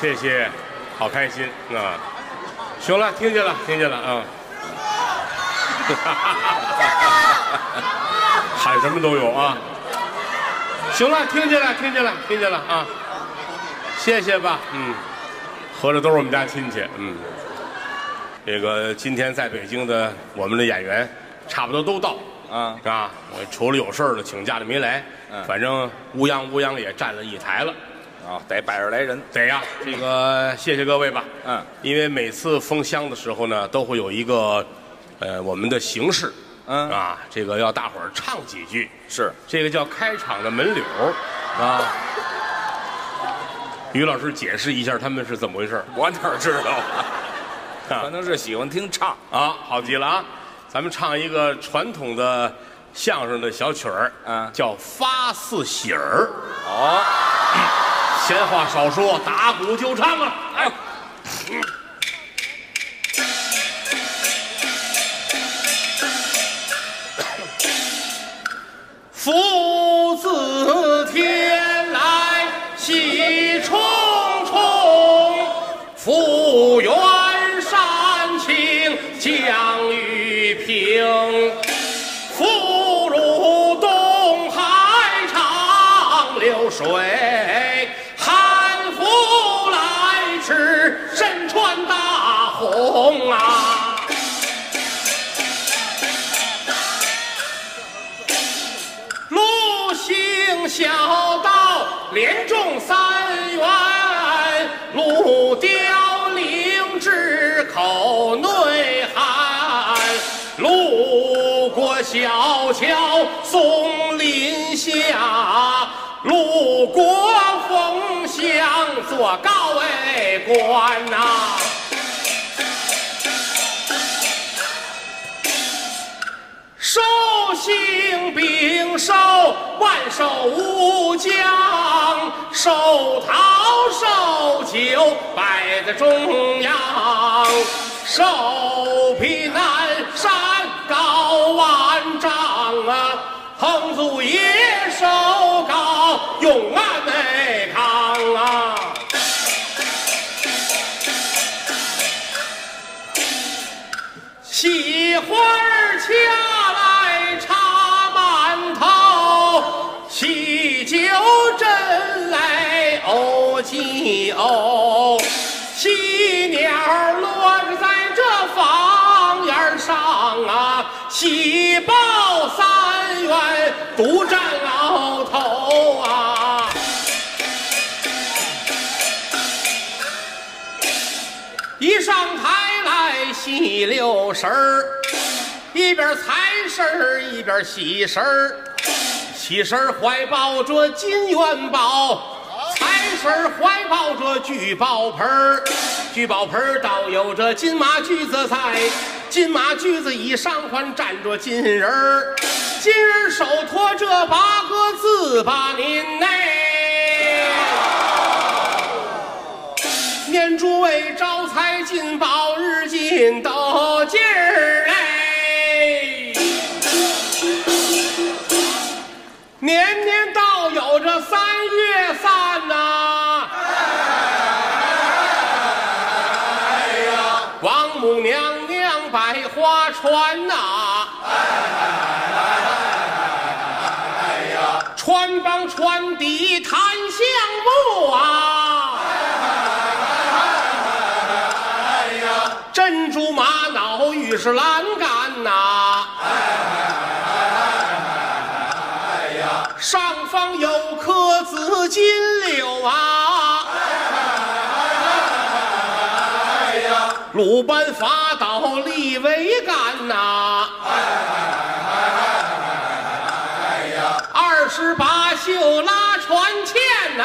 谢谢好开心啊！行了，听见了听见了啊！喊什么都有啊！行了，听见了听见了听见了啊！谢谢吧，嗯，合着都是我们家亲戚，嗯。这个今天在北京的我们的演员，差不多都到啊，啊，我除了有事儿的请假的没来，嗯反正乌泱乌泱也站了一台了，啊，得百十来人。得呀，这个谢谢各位吧，嗯，因为每次封箱的时候呢，都会有一个，呃，我们的形式，嗯啊，这个要大伙儿唱几句，是这个叫开场的门柳儿啊。于老师解释一下他们是怎么回事我哪知道啊？啊可能是喜欢听唱。啊，好极了啊！咱们唱一个传统的相声的小曲儿，嗯叫发四喜儿。哦，闲话少说，打鼓就唱啊！哎，父自天来喜冲冲，福源善庆降雨平。福如东海长流水，连中三元，鹿凋零枝口内含。路过小桥松林下，路过凤翔做高位官呐、寿星并寿，万寿无疆，寿桃寿酒摆在中央，寿比南山高万丈啊，彭祖爷寿高永安内康啊。喜花儿掐喜酒斟来沤鸡藕，喜鸟落着在这房檐上啊，喜报三元独占鳌头啊。一上台来戏六神儿，一边财神儿一边喜神儿，喜神儿怀抱着金元宝，财神儿怀抱着聚宝盆儿，聚宝盆儿倒有着金马驹子在，金马驹子以上还站着金人儿，金人手托着八个字把您内。念诸位招财进宝，日进斗金儿。年年倒有这三月三呐、哎呀王母娘娘百花穿呐、哎呀穿帮穿底檀香木啊。哎呀珍珠玛瑙玉石兰上方有颗紫金柳啊，鲁班法宝立为杆呐、哎呀二十八宿拉船纤呐、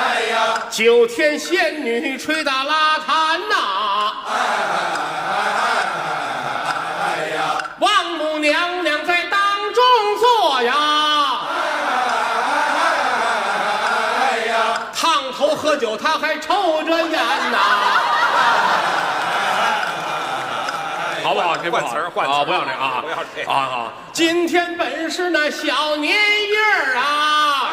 哎呀九天仙女吹打拉喝酒，他还抽着烟呐、好不好？这不好换词儿换词儿啊，不要这个啊，不要这个啊啊！今天本是那小年夜儿啊，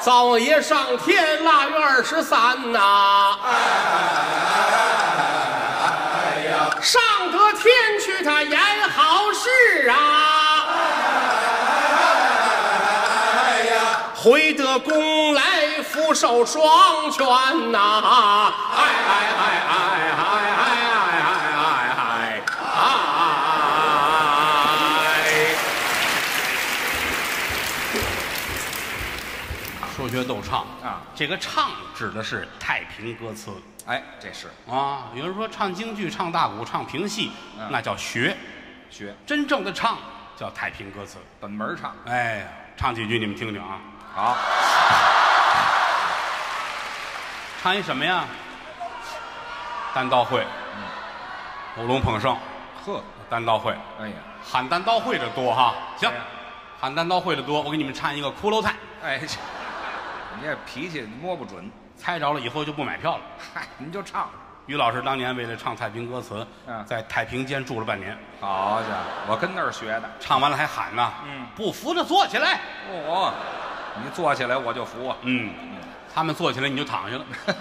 灶爷上天，腊月二十三呐，哎呀上得天去他演好事啊，回得宫来福寿双全呐！哎哎哎哎哎哎哎哎哎哎！说学逗唱啊，这个唱指的是太平歌词哎，这是啊。有人说唱京剧、唱大鼓、唱评戏，嗯那叫学；学真正的唱叫太平歌词。本门唱。哎呀，唱几句你们听听啊。好，唱一什么呀？单刀会，舞龙捧圣，呵，单刀会，哎呀，喊单刀会的多哈。行。哎呀，喊单刀会的多，我给你们唱一个骷髅菜，哎，这你这脾气摸不准，猜着了以后就不买票了。嗨，您就唱。于老师当年为了唱太平歌词，嗯。在太平间住了半年，好家伙，我跟那儿学的。唱完了还喊呢，嗯。不服的坐起来。哦，你坐起来我就服啊。嗯，他们坐起来你就躺下了。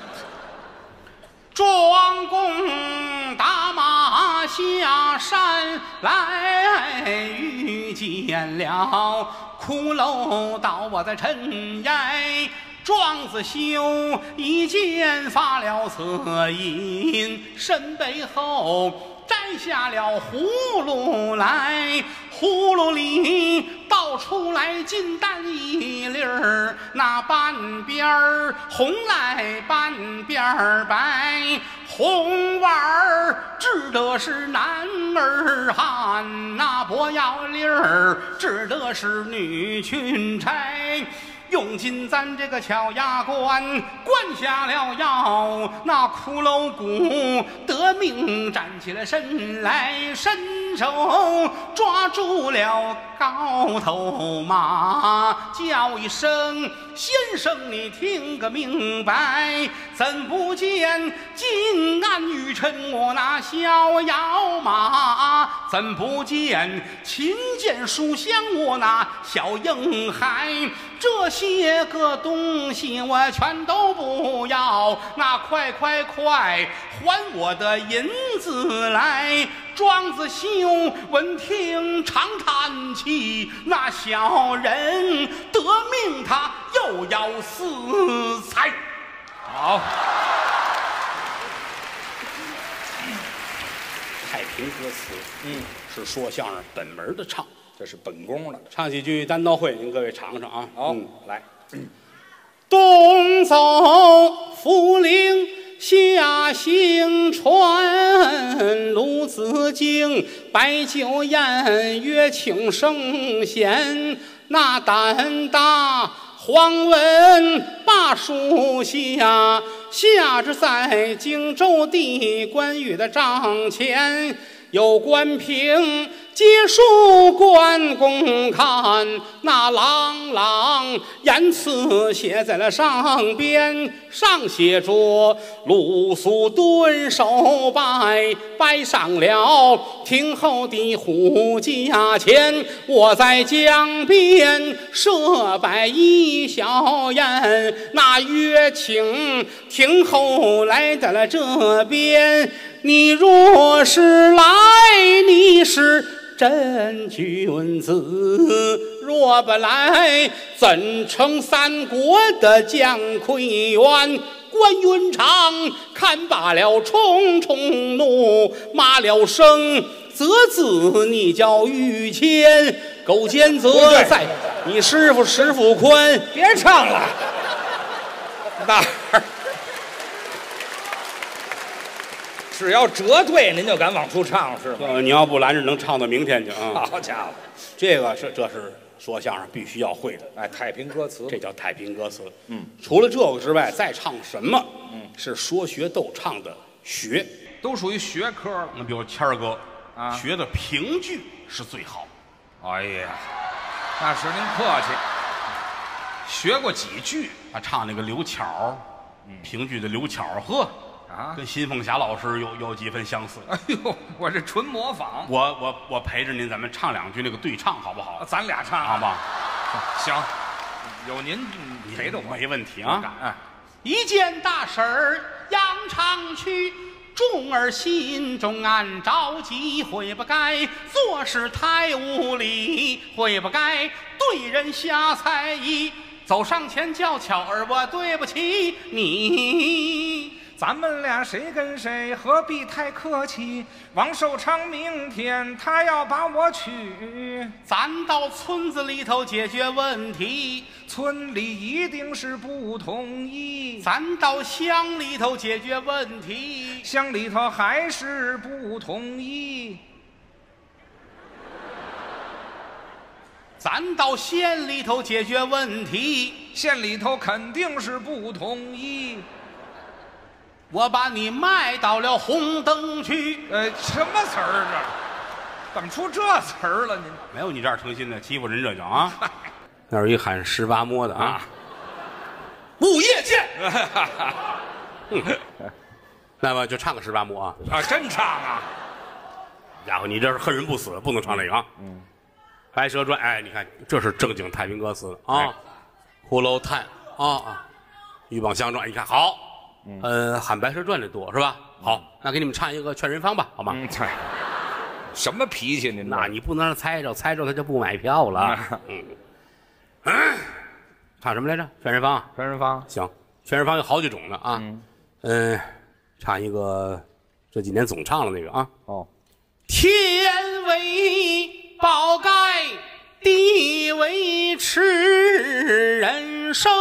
庄公打马下山来，遇见了骷髅倒卧在尘埃。庄子修一剑发了恻隐，身背后摘下了葫芦来，葫芦里倒出来金蛋一粒儿，那半边儿红来半边儿白，红丸儿指的是男儿汉，那跛腰粒儿指的是女裙钗。用尽咱这个巧牙关，灌下了药，那骷髅骨得命站起了身来，伸手抓住了高头马，叫一声先生，你听个明白，怎不见金鞍玉衬我那逍遥马？怎不见琴剑书香我那小婴孩？这些个东西我全都不要，那快快快还我的银子来！庄子休闻听长叹气，那小人得命他又要私财。好，太平歌词，嗯，是说相声本门的唱，这是本宫的。唱几句单刀会，您各位尝尝啊。好，嗯来，东走福陵，下行船，鲁子敬摆酒宴，约请圣贤，那胆大。黄文把书下，下至在荆州地关羽的帐前，有关平接书关公看，那朗朗言辞写在了上边，上写着鲁肃蹲守拜，拜上了亭后的虎驾前，我在江边设摆一小宴，那约请亭后来到了这边，你若是来，你是。真君子，若不来，怎成三国的姜奎元？关云长看罢了，冲冲怒，骂了声。则子，你叫玉谦，狗奸则在你师傅石富宽。别唱了，哪儿？只要折对，您就敢往出唱是吗？呃，你要不拦着，能唱到明天去啊！好家伙，这个是这是说相声必须要会的。哎，太平歌词，这叫太平歌词。嗯，除了这个之外，再唱什么？嗯，是说学逗唱的学。都属于学科了。那比如谦儿哥啊学的评剧是最好。哎呀，大师您客气。学过几句他唱那个刘巧儿，评剧的刘巧儿，呵，啊跟新凤霞老师有有几分相似。哎呦，我这纯模仿，我我我陪着您，咱们唱两句那个对唱，好不好？咱俩唱好？吧，行，有您陪着我，没问题啊一见大婶儿扬长去，众儿心中暗着急，悔不该做事太无礼，悔不该对人瞎猜疑。走上前叫巧儿，我对不起你。咱们俩谁跟谁，何必太客气？王寿昌明天他要把我娶，咱到村子里头解决问题，村里一定是不同意，咱到乡里头解决问题。乡里头还是不同意。咱到县里头解决问题，县里头肯定是不同意。我把你卖到了红灯区。呃，什么词儿这？怎么出这词儿了？您没有你这样诚心的欺负人这叫啊！那儿一喊十八摸的啊，物业见。嗯那么就唱个十八摸啊！啊，真唱啊！家伙，你这是恨人不死，不能唱这个啊！嗯，《白蛇传》哎，你看这是正经太平歌词啊，哎《葫芦叹》啊啊，《鹬蚌相传》，你看好，呃，喊《白蛇传》的多是吧？好，那给你们唱一个《劝人方》吧，好吗？什么脾气您那你不能让他猜着，猜着他就不买票了。嗯，唱什么来着？《劝人方》劝人方行，《劝人方》有好几种呢啊。嗯，唱一个这几年总唱的那个啊。哦，天为宝盖，地为池，人生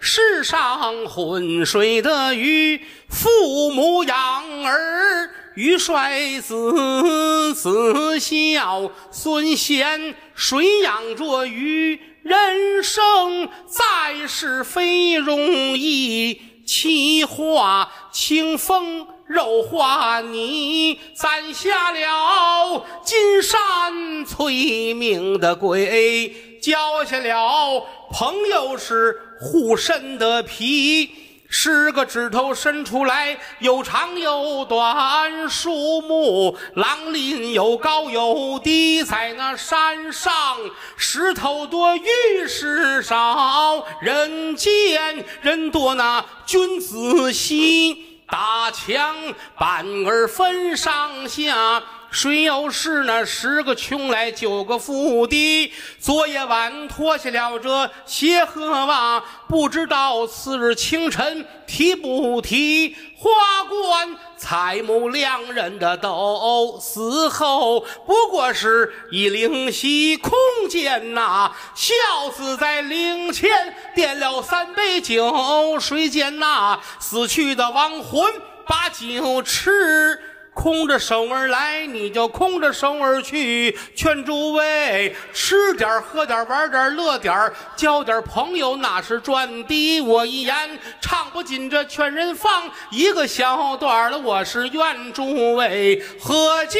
世上浑水的鱼，父母养儿。鱼帅子，子孝孙贤，谁养着鱼？人生在世非容易，气化清风，肉化泥，攒下了金山催命的鬼，交下了朋友是护身的皮。十个指头伸出来，有长有短，树木狼林有高有低，在那山上石头多，玉石少，人间人多那君子稀。打墙板儿分上下，谁要是那十个穷来九个富的，昨夜晚脱下了这鞋和袜，不知道次日清晨提不提花冠。彩木两人的斗，死后不过是一灵犀。空间呐孝子在灵前点了三杯酒，谁见那死去的亡魂把酒吃。空着手而来，你就空着手而去。劝诸位吃点喝点玩点乐点交点朋友，那是赚的。我一言唱不尽这劝人方一个小段儿了，我是愿诸位阖家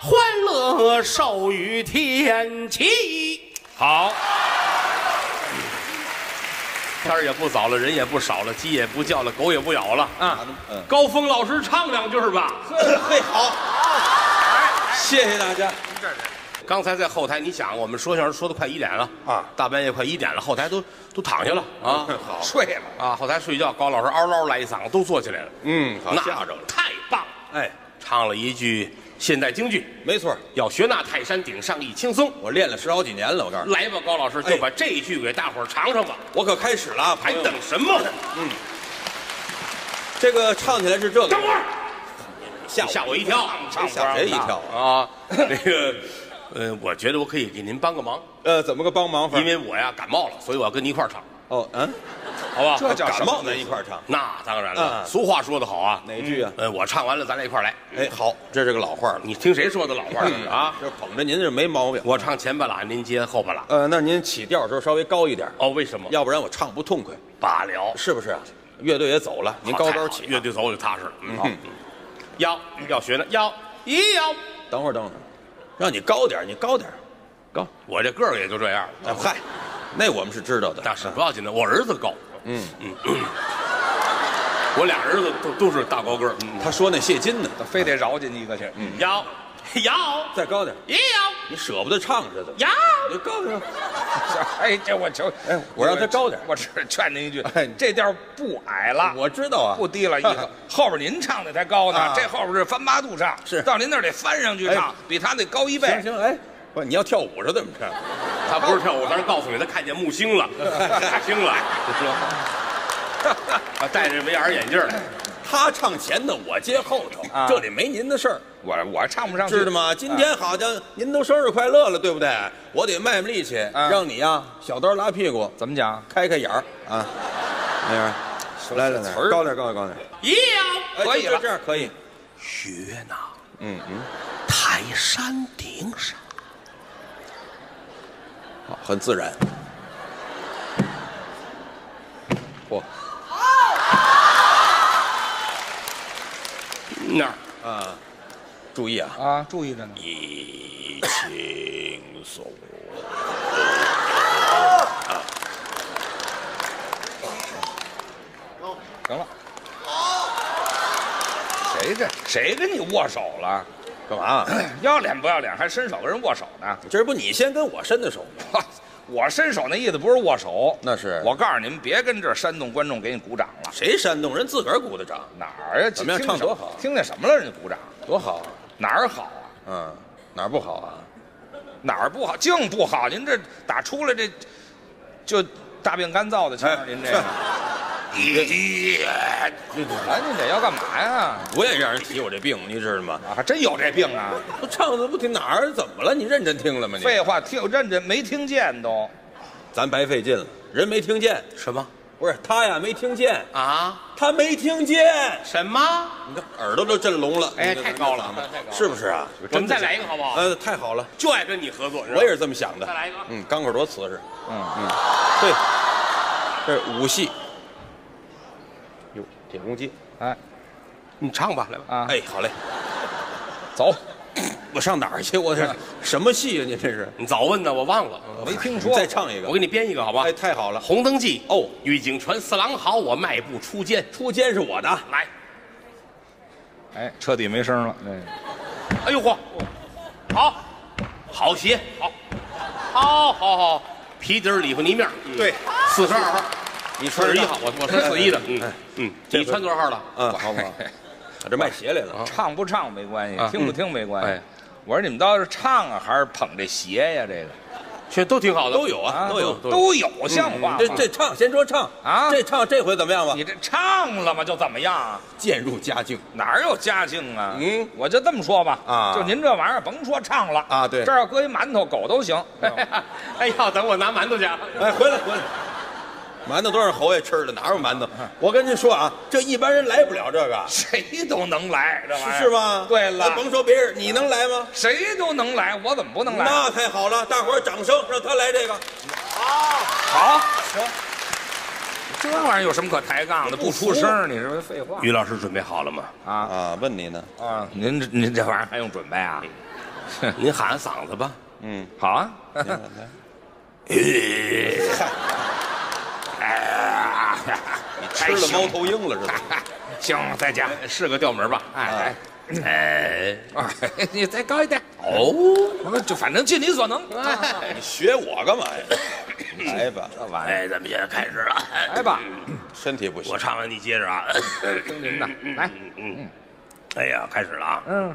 欢乐，寿与天齐。好，天儿也不早了，人也不少了，鸡也不叫了，狗也不咬了。啊，嗯，高峰老师唱两句儿吧。嘿，好，谢谢大家。刚才在后台，你想，我们说相声说的快一点了啊大半夜快一点了，后台都都躺下了啊好，睡了。啊！后台睡觉，高老师嗷嗷来一嗓子，都坐起来了，嗯，好，那吓着了。太棒了！哎，唱了一句现代京剧，没错，要学那泰山顶上一轻松。我练了十好几年了，我告诉你，来吧，高老师，就把这一句给大伙儿尝尝吧，我可开始了啊，还等什么？嗯。这个唱起来是这个，等会儿，吓吓我一跳，谁吓谁一跳啊？啊！那个，呃，我觉得我可以给您帮个忙，呃，怎么个帮忙法？因为我呀感冒了，所以我要跟您一块儿唱，哦，嗯，好吧？这叫什么感冒咱一块儿唱，那当然了，嗯俗话说得好啊，哪句啊？呃，我唱完了，咱俩一块儿来。哎，好，这是个老话了，你听谁说的老话嗯啊？这捧着您这没毛病。我唱前半拉，您接后半拉。呃，那您起调的时候稍微高一点，哦，为什么？要不然我唱不痛快，罢了，是不是？乐队也走了，您高高起。乐队走我就踏实了。嗯，好，要要学呢，要一要。等会儿，等会儿，让你高点儿，你高点儿，高。我这个儿也就这样了，哎嗨，那我们是知道的。那是不要紧的。我儿子高，嗯嗯，我俩儿子都都是大高个儿。嗯，他说那谢金呢，他非得饶进一个去。嗯，要要再高点，也要你舍不得唱似的。要，你高点，哎，这我求，哎我让他高点我只劝您一句哎，这调不矮了，我知道啊，不低了一个。后边您唱的才高呢啊，这后边是翻八度唱，是到您那儿得翻上去唱哎，比他那高一倍。行行，哎，不，你要跳舞是怎么着？他不是跳舞，但是告诉你，他看见木星了，大星了，啊，戴着 VR 眼镜儿，他唱前头，我接后头，啊这里没您的事儿，我我唱不上去，知道吗？今天好像，您都生日快乐了，对不对？我得卖卖力气，啊让你呀小刀拉屁股，怎么讲？开开眼儿啊，那样，来来来高点高点高点，一样哎可以了这样可以，学呢，嗯嗯，泰山顶上，好，很自然。嚯，那儿啊，注意啊，啊，注意着呢。一轻松。行了。谁这谁跟你握手了？干嘛？要脸不要脸，还伸手跟人握手呢？今儿不你先跟我伸的手吗？我伸手那意思不是握手，那是我告诉你们，别跟这儿煽动观众给你鼓掌了。谁煽动人自个儿鼓的掌？哪儿呀？怎么样唱多好听见什么了？人家鼓掌，多好啊！哪儿好啊？嗯，哪儿不好啊？哪儿不好？净不好。您这打出来这就大便干燥的腔儿，哎您这个，哎，您得要干嘛呀？我也让人提我这病，你知道吗？啊，还真有这病啊！我唱的不听哪儿怎么了？你认真听了吗？你废话，听认真没听见都。咱白费劲了，人没听见，什么不是他呀，没听见，啊？他没听见，什么？你看耳朵都震聋了。哎，太高了，太高了是不是啊？我们再来一个好不好？呃，太好了，就爱跟你合作，我也是这么想的再。来一个。嗯，钢管多瓷实。嗯嗯，对，这是武戏。哟，铁公鸡。哎你唱吧，来吧。啊，哎，好嘞，走，我上哪儿去？我这什么戏啊？你这是？你早问呢，我忘了。你没听说。再唱一个我。给你编一个好吧？哎，太好了，红灯记哦玉井传四郎好，我迈步出监。出监是我的。来，哎，彻底没声了。哎哎呦嚯，好，好鞋，好，好，好，好，皮底儿里头泥面对，四十二号，你穿十一号，我我穿四一的，嗯哎嗯，你穿多少号的？嗯，好不好？我这卖鞋来了。唱不唱没关系啊，听不听没关系哎。我说你们倒是唱啊，还是捧这鞋呀？这个这都挺好的，都有啊，都有。都有，像话吗？这这唱，先说唱啊这唱这回怎么样吧你？这唱了吗？就怎么样啊？渐入佳境。哪儿有佳境啊？嗯，我就这么说吧，啊就您这玩意儿，甭说唱了啊对这儿要搁一馒头，狗都行。哎呀，等我拿馒头去。哎，回来回来，馒头都让侯爷吃的，哪有馒头？我跟您说啊，这一般人来不了这个，谁都能来，这玩意儿是吗？对了哎，甭说别人，你能来吗？谁都能来，我怎么不能来？那太好了，大伙儿掌声让他来这个。好，好行。这玩意儿有什么可抬杠的？不出声，你是不是废话于老师准备好了吗？啊啊，问你呢？啊！您这您这玩意儿还用准备啊？您喊嗓子吧。嗯，好啊，你吃了猫头鹰了是吧？行，再加。是个调门吧？哎哎，哎，你再高一点。哦，我就反正尽你所能。你学我干嘛呀？来吧，这玩意，哎，咱们现在开始了。来吧，身体不行我。唱完你接着啊。听您的，来，嗯，哎呀，开始了啊！嗯，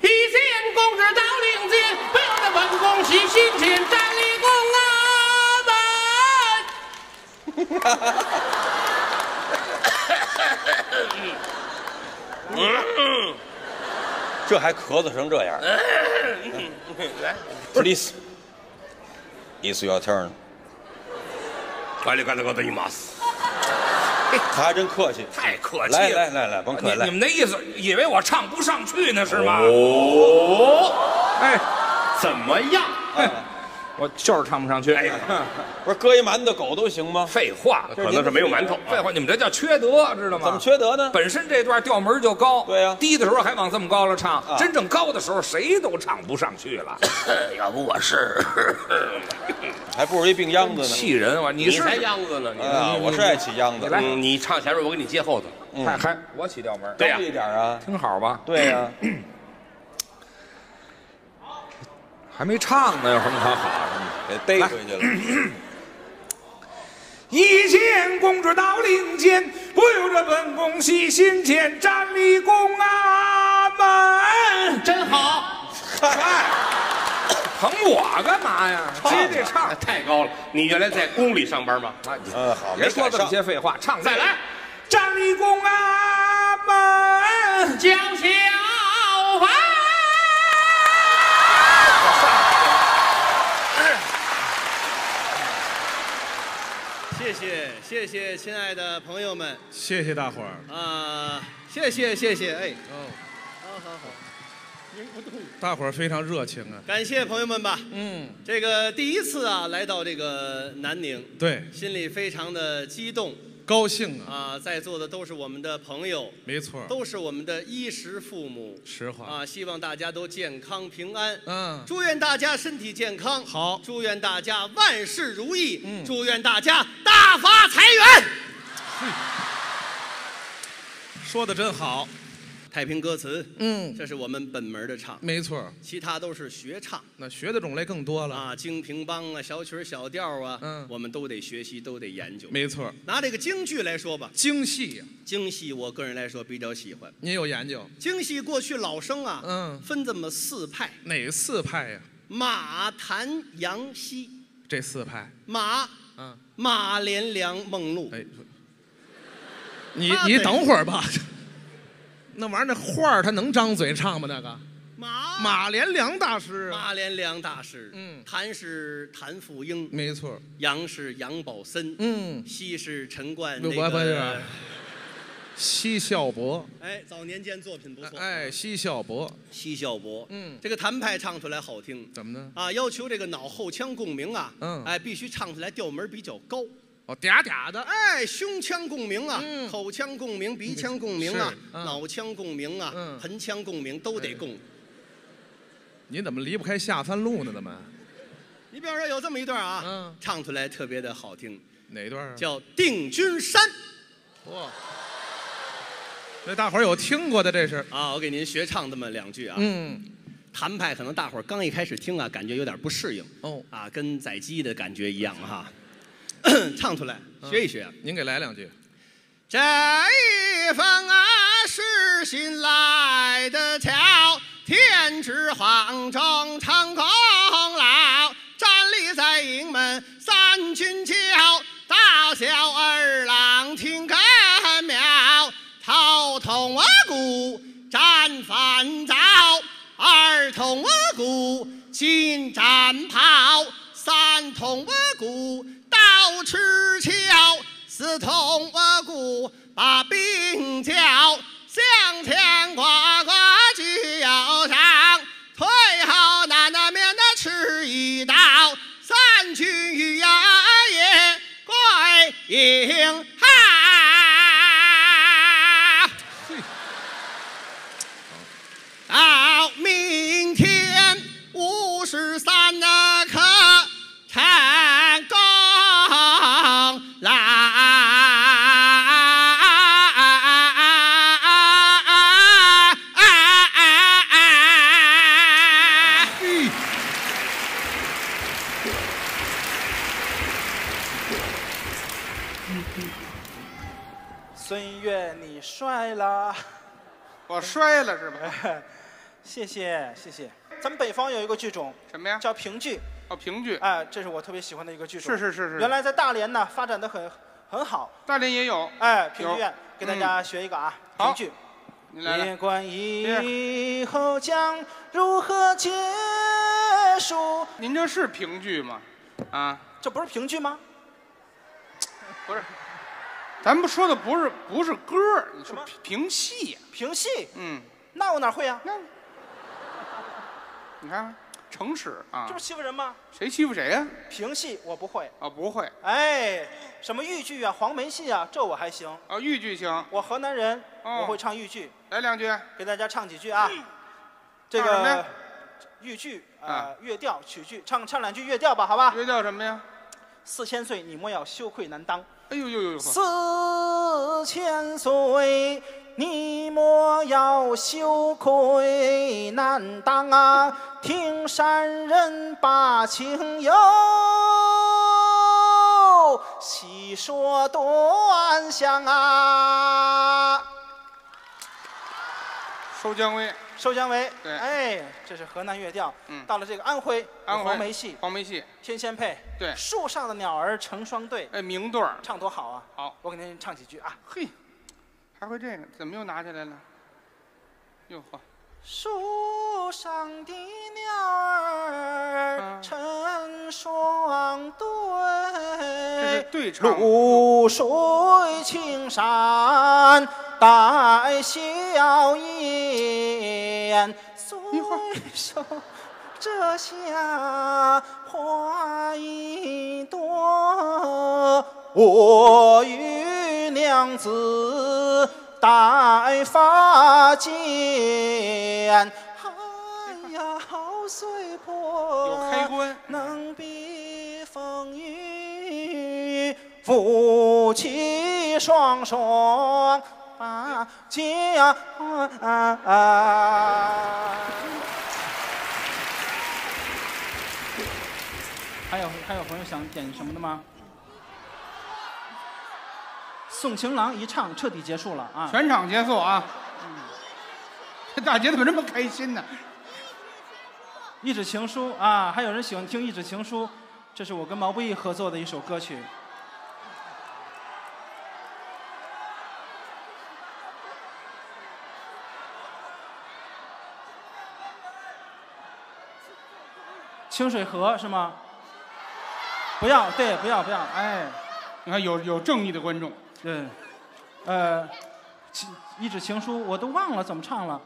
一见公子到领间，不由得本宫喜心间，站立功啊门。这还咳嗽成这样？Please, it's your turn。快点，快点，快点，你妈死！他还真客气。太客气来了。来来来，甭客气。你你，们那意思，以为我唱不上去呢是吗？哦，哎，怎么样？我就是唱不上去。哎呀，不是搁一馒头狗都行吗？废话，可能是没有馒头。废话，你们这叫缺德，知道吗？怎么缺德呢？本身这段调门就高，对呀低的时候还往这么高了唱，真正高的时候谁都唱不上去了，要不我是，还不如一病秧子呢。气人啊！你是秧子呢，你啊，我是爱起秧子，来嗯，你唱前面，我给你接后头。还还我起调门，对呀高一点啊。听好吧？对呀，还没唱呢，有什么可好的？给逮回去了。一见公主到令间，不由这本宫喜心间，站立宫啊门。真好，哎，捧我干嘛呀？唱接着唱，太高了。你原来在宫里上班吗？啊嗯，好，别说这。些废话，唱再来，站立宫啊门。叫小谢谢谢谢，亲爱的朋友们。谢谢大伙儿，啊、谢谢谢谢，哎，哦。好好好，大伙儿非常热情啊。感谢朋友们吧。嗯，这个第一次啊，来到这个南宁，对，心里非常的激动高兴啊，啊！在座的都是我们的朋友，没错，都是我们的衣食父母实话。啊！希望大家都健康平安。嗯，祝愿大家身体健康，好祝愿大家万事如意，嗯祝愿大家大发财源。说的真好。太平歌词，嗯，这是我们本门的唱，没错，其他都是学唱那学的种类更多了。啊，京评梆啊，小曲儿小调啊，嗯我们都得学习，都得研究。没错，拿这个京剧来说吧，京戏呀，京戏我个人来说比较喜欢。您有研究？京戏过去老生啊，嗯分这么四派：哪四派呀？马、谭、杨、西。这四派。马，嗯，马连良、梦露。哎，你你等会儿吧。那玩意儿那画儿他能张嘴唱吗？那个马，马连良大师啊，马连良大师。嗯谭是谭富英，没错。杨是杨宝森，嗯，西是陈冠不那个不是。奚孝伯，哎，早年间作品不错。哎，奚孝伯，西孝伯，嗯这个谭派唱出来好听怎么呢？啊，要求这个脑后腔共鸣啊，嗯哎，必须唱出来调门比较高。哦，嗲嗲的，哎，胸腔共鸣啊，嗯口腔共鸣，鼻腔共鸣啊是，嗯脑腔共鸣啊，嗯盆腔共鸣都得共。你怎么离不开下三路呢？怎么？你比方说有这么一段啊，嗯唱出来特别的好听，哪段啊？叫《定军山》哇，这大伙儿有听过的，这是。啊，我给您学唱这么两句啊。嗯，谭派可能大伙儿刚一开始听啊，感觉有点不适应哦，啊，跟宰鸡的感觉一样哈。唱出来，学一学。您给来两句。这一封啊是新来的巧，天之黄忠成功劳，站立在营门三军叫，大小二郎听根苗，头痛我鼓战烦躁，二痛我鼓金战袍，三痛我鼓刀持鞘。四通我鼓把兵叫，向前呱呱就要上，退后南南面那吃一刀，三军呀也怪硬帅了！我摔了是吧？谢谢谢谢。咱们北方有一个剧种什么呀？叫评剧，哦，评剧。哎，这是我特别喜欢的一个剧种。是是是是原来在大连呢发展的很很好，大连也有，哎，评剧院有给大家学一个啊，评剧。你来别管以后将如何结束，您这是评剧吗？啊，这不是评剧吗？不是，咱们说的不是不是歌儿，你说评评戏呀？评戏，嗯，那我哪会啊？那你看，诚实啊这不，欺负人吗？谁欺负谁呀？评戏我不会，啊，不会哎，什么豫剧啊、黄梅戏啊，这我还行。啊，豫剧行，我河南人，哦我会唱豫剧，来两句。给大家唱几句啊。这个唱什么呀豫剧啊啊，乐调曲剧，唱唱两句乐调吧，好吧？这叫什么呀？四千岁，你莫要羞愧难当。哎呦呦呦呦！四千岁，你莫要羞愧难当啊！听山人把情由，细说端详啊。收姜维，收姜维，对哎，这是河南乐调。嗯到了这个安徽，安徽黄梅戏，黄梅戏，天仙配，对树上的鸟儿成双对，哎，名对儿。唱多好啊！好，我给您唱几句啊。嘿，还会这个？怎么又拿起来了？哟呵，树上的鸟儿啊成双对。绿水青山带笑颜，随手折下花一朵，我与娘子戴发间。哎呀，好随婆有开关能避风雨，夫妻双双把家。还有还有朋友想点什么的吗？送情郎一唱，彻底结束了啊！全场结束啊！这大姐怎么这么开心呢？一纸情书啊，还有人喜欢听一纸情书，这是我跟毛不易合作的一首歌曲。清水河是吗？不要，对，不要，不要，哎，你看有有正义的观众，对，呃，情一纸情书我都忘了怎么唱了。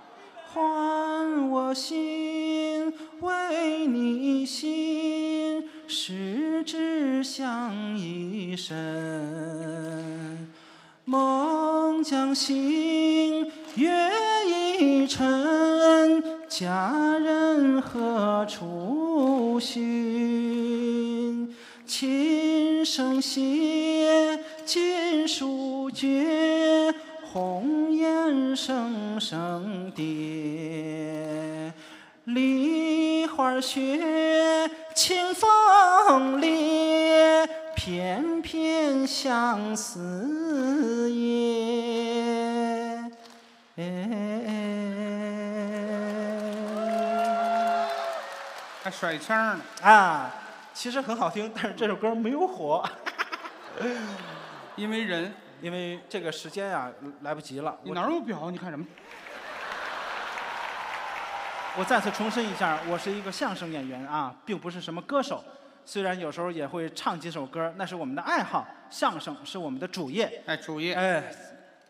还我心，为你心，十指相依深。梦将醒，月已沉，佳人何处寻？琴声歇，金书绝，红颜声声叠。梨花雪，清风烈，片片相思夜。还甩腔呢。啊，其实很好听，但是这首歌没有火，因为人，因为这个时间啊来不及了。你我哪有表？你看什么？我再次重申一下，我是一个相声演员啊，并不是什么歌手。虽然有时候也会唱几首歌，那是我们的爱好，相声是我们的主业。哎，主业哎，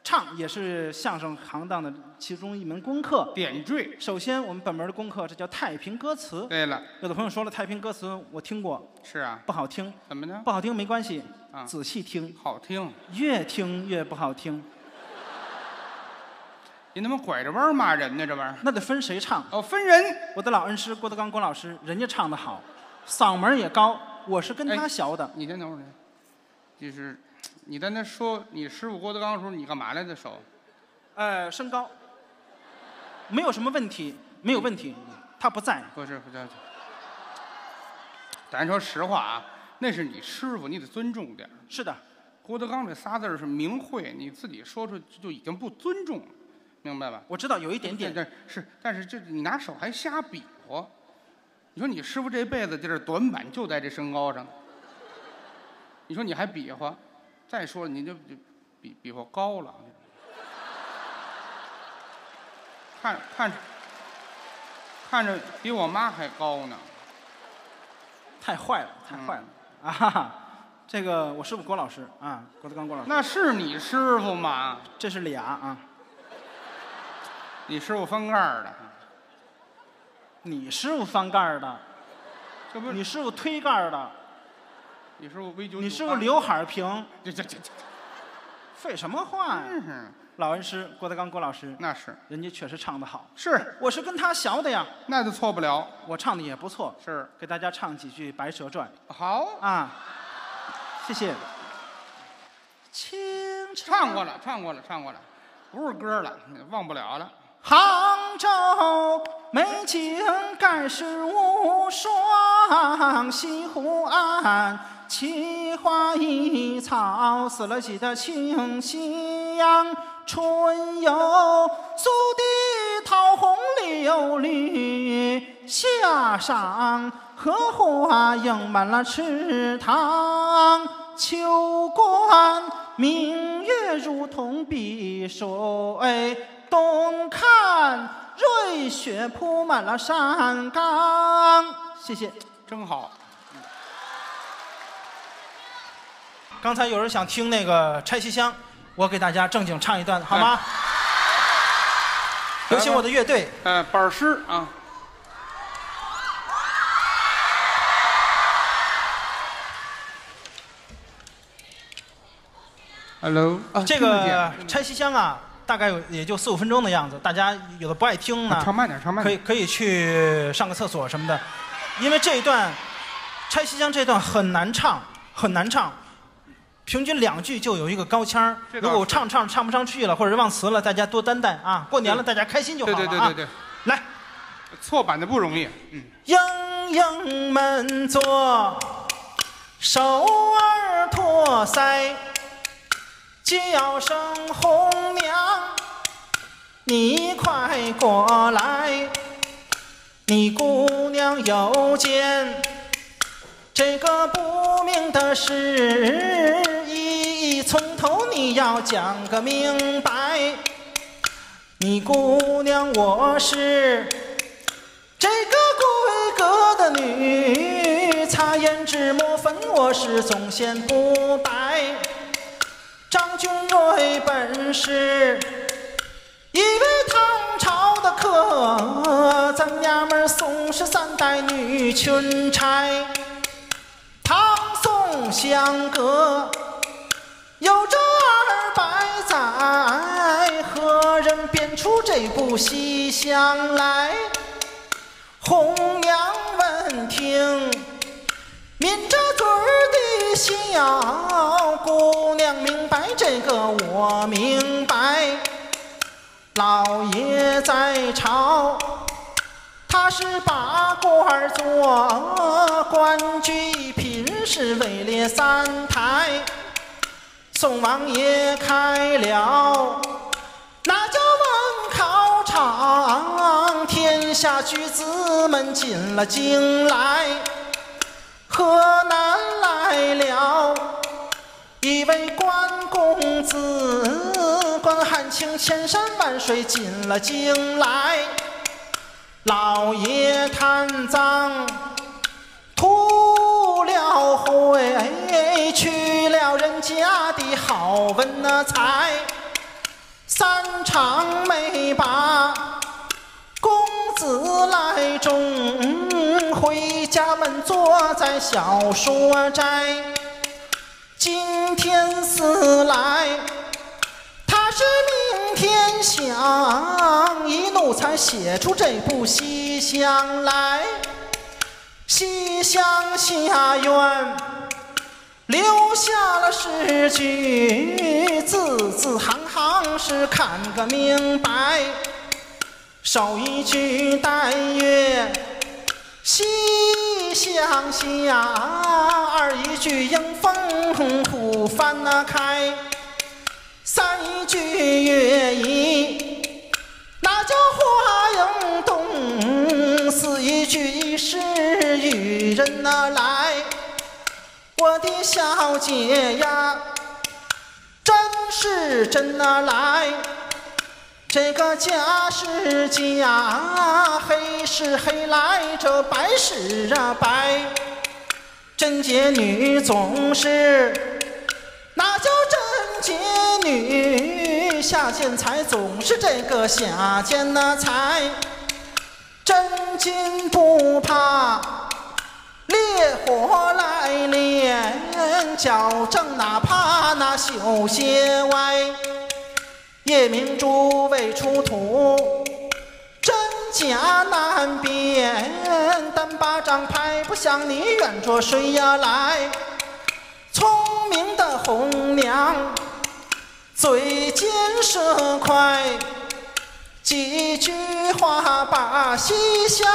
唱也是相声行当的其中一门功课。点缀。首先，我们本门的功课，这叫太平歌词。对了，有的朋友说了，太平歌词我听过，是啊，不好听，怎么呢？不好听没关系，啊仔细听，好听。越听越不好听，你他妈拐着弯儿骂人呢？这玩意儿那得分谁唱。哦，分人。我的老恩师郭德纲郭老师，人家唱的好，嗓门也高，我是跟他哎学的。你先等会儿，就是你在那说你师傅郭德纲的时候，你干嘛来的手？呃，身高没有什么问题，没有问题，他不在。不是，不是。咱说实话啊，那是你师傅，你得尊重点儿。是的，郭德纲这仨字儿是名讳，你自己说出就已经不尊重了，明白吧？我知道有一点点。但是，但是这你拿手还瞎比划，你说你师傅这辈子就是短板就在这身高上，你说你还比划，再说了你就就比比划高了，看看着看着比我妈还高呢，太坏了，太坏了、啊！这个我师傅郭老师啊，郭德纲郭老师，那是你师傅吗？这是俩啊。你师傅翻盖儿的，你师傅翻盖儿的，这不是你师傅推盖儿的，你师傅 V 九，你师傅刘海儿平，这这这这，废什么话呀？嗯，老恩师郭德纲郭老师，那是。人家确实唱得好，是，我是跟他学的呀，那就错不了，我唱的也不错，是。给大家唱几句《白蛇传好》，啊，谢谢。唱过了，唱过了，唱过了，不是歌了，忘不了了。杭州美景盖世无双，西湖岸奇花异草，四了几的清香。春游苏堤桃红柳绿，夏赏荷花映满了池塘。秋观明月如同碧水，冬看瑞雪铺满了山岗。谢谢。真好，刚才有人想听那个拆西厢，我给大家正经唱一段，好吗？有请我的乐队。呃，板师啊，Hello，啊，这个拆西厢啊，大概有也就四五分钟的样子，大家有的不爱听呢，唱慢点，唱慢点。可以可以去上个厕所什么的，因为这一段拆西厢这段很难唱，很难唱，平均两句就有一个高腔儿这倒是如果我唱唱唱不上去了，或者忘词了，大家多担待啊。过年了，大家开心就好对了啊。对对对对，来，错版的不容易。嗯，莺莺们坐，手儿托腮，叫声红娘，你快过来。你姑娘有件这个不明的事，一从头你要讲个明白。你姑娘我是。这个贵格的女，擦胭脂抹粉，我是总嫌不白。张君瑞本是一位唐朝的客，咱娘们儿宋氏三代女裙钗，唐宋相隔有这二百载，何人编出这部戏厢来？红娘闻听，抿着嘴儿的笑。姑娘明白这个，我明白。老爷在朝，他是把官儿做，官居一品是位列三台。宋王爷开了。那叫文考场，天下举子们进了京来。河南来了一位关公子，关汉卿千山万水进了京来。老爷贪赃图了贿，取了人家的好文才。三长没把公子来中，回家门坐在小说斋。今天思来，他是明天想，一怒才写出这部西厢来。西厢下院。留下了诗句，字字行行是看个明白。首一句但愿西厢下，二一句迎风虎翻那开，三一句乐意那叫花影动，四一句一诗与人那来。我的小姐呀，真是真呐来，这个家是家，黑是黑来，这白是啊白。贞洁女总是那叫贞洁女，下贱财总是这个下贱那财。真金不怕烈火来炼，矫正哪怕那修鞋歪。夜明珠未出土，真假难辨。单巴掌拍不响，你远着谁呀来？聪明的红娘，嘴尖舌快，几句话把西厢，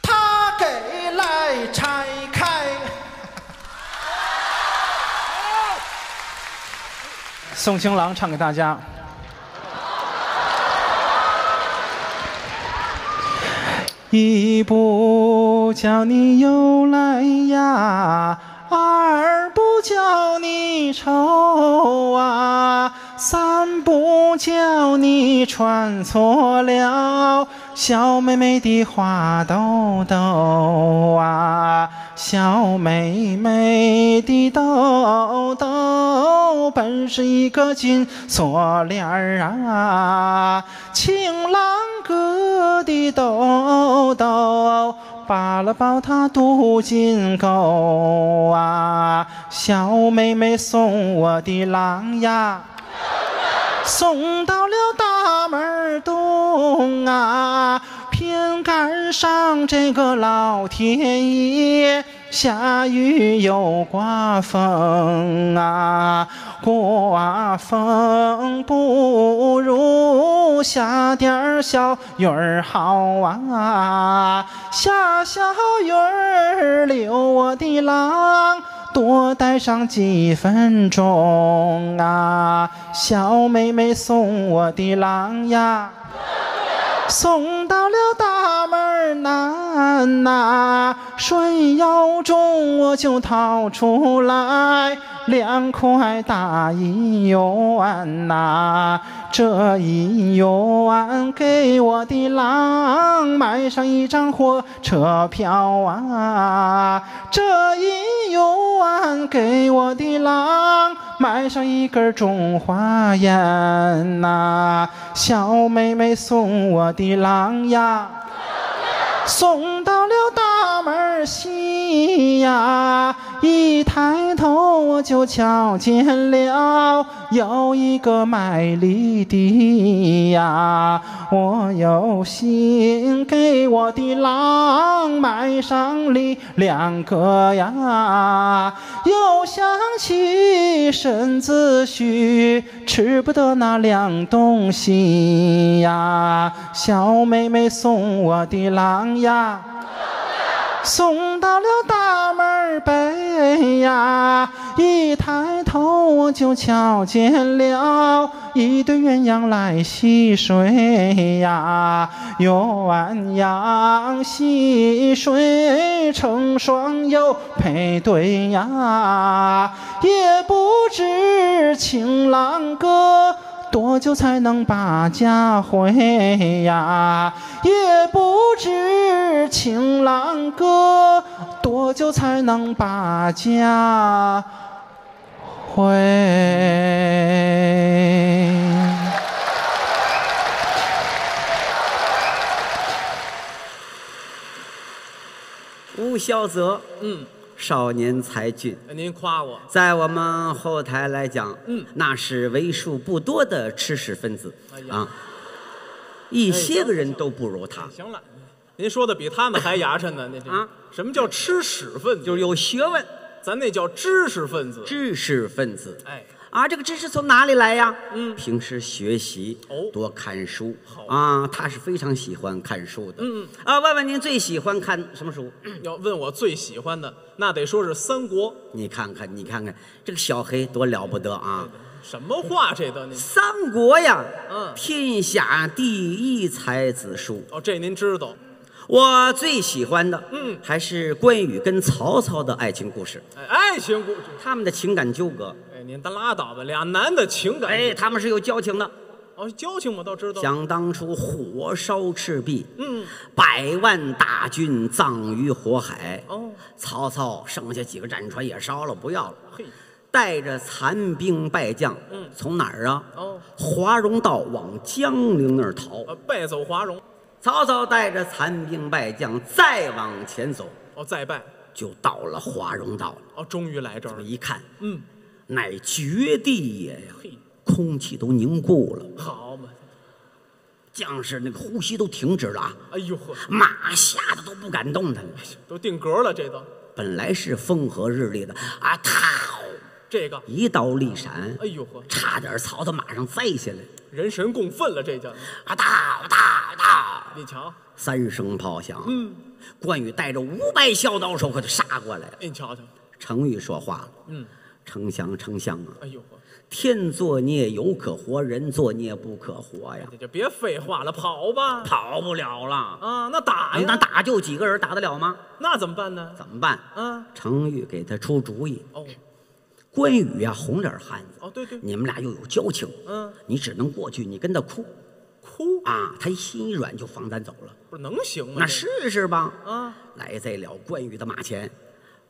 他给来拆开。宋情郎唱给大家。一不叫你又来呀，二不叫你愁啊，三不叫你穿错了小妹妹的花兜兜啊，小妹妹的兜兜本是一个金锁链儿啊，情郎哥的兜兜。扒了抱她镀金钩啊，小妹妹送我的郎呀，送到了大门东啊，偏赶上这个老天爷下雨又刮风啊，刮风不如下点儿小雨儿好啊，下小雨儿留我的郎。多待上几分钟啊，小妹妹送我的郎呀，送到了大门难呐、水要重我就掏出来两块大银元呐、这一元给我的郎买上一张火车票啊，这一元给我的郎买上一根中华烟呐、小妹妹送我的郎呀。送到了大门西呀，一抬头我就瞧见了有一个卖梨的呀，我有心给我的郎买上梨两个呀，又想起身子虚，吃不得那两东西呀，小妹妹送我的郎呀。送到了大门北呀，一抬头我就瞧见了一对鸳鸯来戏水呀，鸳鸯戏水成双又配对呀，也不知情郎哥。多久才能把家回呀？也不知情郎哥多久才能把家回。吴孝泽，嗯，少年才俊，您夸我，在我们后台来讲，嗯。那是为数不多的吃屎分子。啊，一些个人都不如他，行了，您说的比他们还牙碜呢。那这啊，什么叫吃屎分子？就是有学问、咱那叫知识分子。知识分子。哎，啊，这个知识从哪里来呀？嗯平时学习，哦多看书好啊，他是非常喜欢看书的。嗯啊，问问您最喜欢看什么书？要问我最喜欢的，那得说是三国。你看看，你看看这个小黑多了不得啊！什么话这都您？三国呀，嗯天下第一才子书。哦，这您知道。我最喜欢的，嗯还是关羽跟曹操的爱情故事，哎，爱情故事。他们的情感纠葛，哎，您咱拉倒吧，俩男的情感。哎，他们是有交情的。哦，交情我倒知道。想当初火烧赤壁，嗯，百万大军葬于火海。哦，曹操剩下几个战船也烧了，不要了，嘿，带着残兵败将，嗯从哪儿啊？哦，华容道往江陵那儿逃。呃，败走华容。曹操带着残兵败将再往前走，哦，再败，就到了华容道了。哦，终于来这儿了。我一看，嗯，乃绝地也呀，嘿，空气都凝固了，好嘛，将士那个呼吸都停止了啊，哎呦呵，马吓得都不敢动弹了。都定格了，这都。本来是风和日丽的。啊，操！这个，一道利闪，哎呦呵，差点曹操马上栽下来。人神共愤了，这叫。啊，到到到！你瞧，三声炮响，嗯，关羽带着五百小刀手可就杀过来。了。哎，你瞧瞧，程昱说话了。嗯，：“丞相，丞相啊，哎呦，天作孽犹可活，人作孽不可活呀，这就别废话了，跑吧。跑不了了。啊，那打呀，那打就几个人，打得了吗？那怎么办呢？怎么办？啊，程昱给他出主意。哦，关羽呀，红脸汉子，哦，对对，你们俩又有交情，嗯，你只能过去，你跟他哭哭啊，他心一软就放咱走了。不是能行吗？那这试试吧。啊，来在了关羽的马前，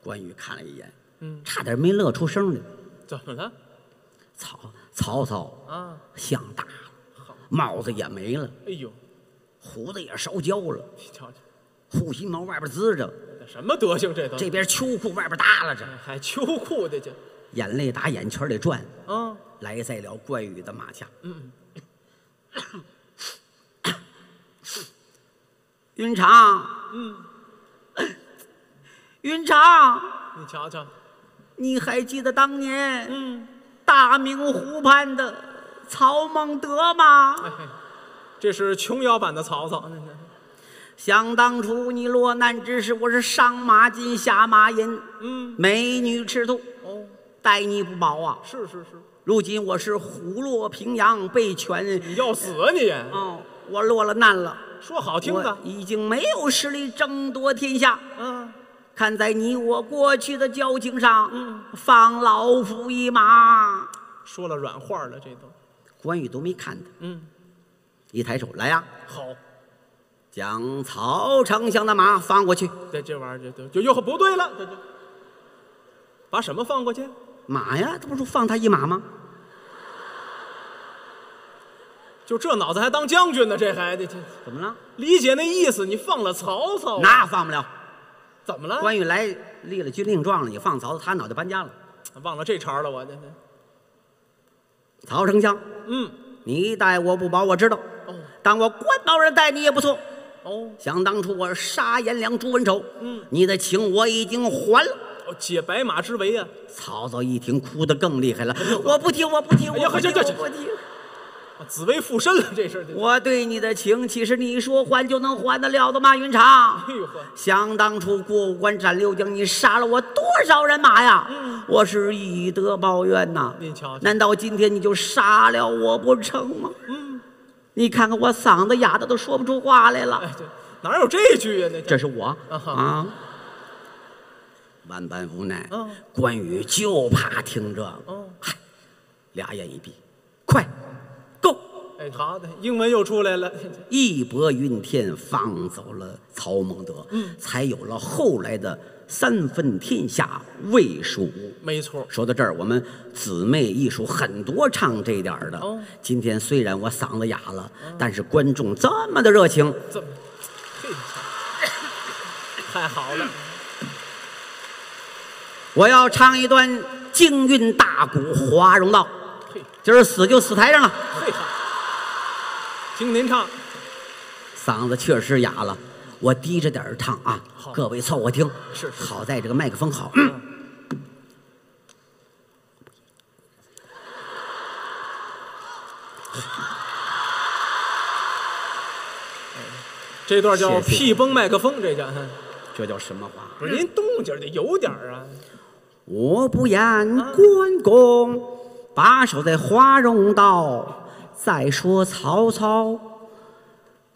关羽看了一眼，嗯，差点没乐出声来。怎么了？曹曹操啊，相大了，帽子也没了，哎呦，胡子也烧焦了，你瞧瞧，护心毛外边滋着，什么德行？这都。这边秋裤外边耷拉着，还秋裤的这，眼泪打眼圈里转，啊，来在了关羽的马下。嗯，云长，嗯，云长，你瞧瞧，你还记得当年嗯，大明湖畔的曹孟德吗？这是琼瑶版的曹操，想当初你落难之时，我是上马金下马银，嗯，美女赤兔，哦，待你不薄啊！是是是，如今我是虎落平阳，被犬你要死啊你！哦，我落了难了，说好听的，已经没有实力争夺天下。嗯，看在你我过去的交情上，嗯放老夫一马。说了软话了，这都，关羽都没看他，嗯，一抬手来呀，好，将曹丞相的马放过去。这这玩意儿就就又不对了，这就把什么放过去？马呀，这不是放他一马吗？就这脑子还当将军呢？这还得这怎么了？理解那意思？你放了曹操啊，那放不了。怎么了？关羽来立了军令状了，你放曹操，他脑袋搬家了。忘了这茬了，我这这，曹丞相，嗯，你待我不薄，我知道。哦但我关某人待你也不错。哦想当初我杀颜良、诛文丑，嗯你的情我已经还了。哦，解白马之围啊！曹操一听，哭得更厉害了。我不听，我不听，我不听，我不听。紫薇附身了，这事儿。我对你的情，岂是你说还就能还得了的吗？云长，哎呦呵，想当初过五关斩六将，你杀了我多少人马呀？我是以德报怨呐。您瞧瞧难道今天你就杀了我不成吗？嗯，你看看我嗓子哑的都说不出话来了。哎，哪有这句呀？那这是我啊万般无奈。嗯关羽就怕听这个，俩眼一闭，快！哎，好的，英文又出来了。义薄云天，放走了曹孟德，嗯才有了后来的三分天下魏蜀吴。没错，说到这儿，我们姊妹艺术很多唱这点儿的。哦今天虽然我嗓子哑了，但是观众这么的热情，这么，嘿，太好了。我要唱一段京韵大鼓《华容道》。嘿，今儿死就死台上了，听您唱。嗓子确实哑了，我低着点儿唱啊，各位凑合听。是是好在这个麦克风好。这段叫屁崩麦克风，这叫。这叫什么话？不是您动静得有点儿啊。我不言关公把守在华容道，再说曹操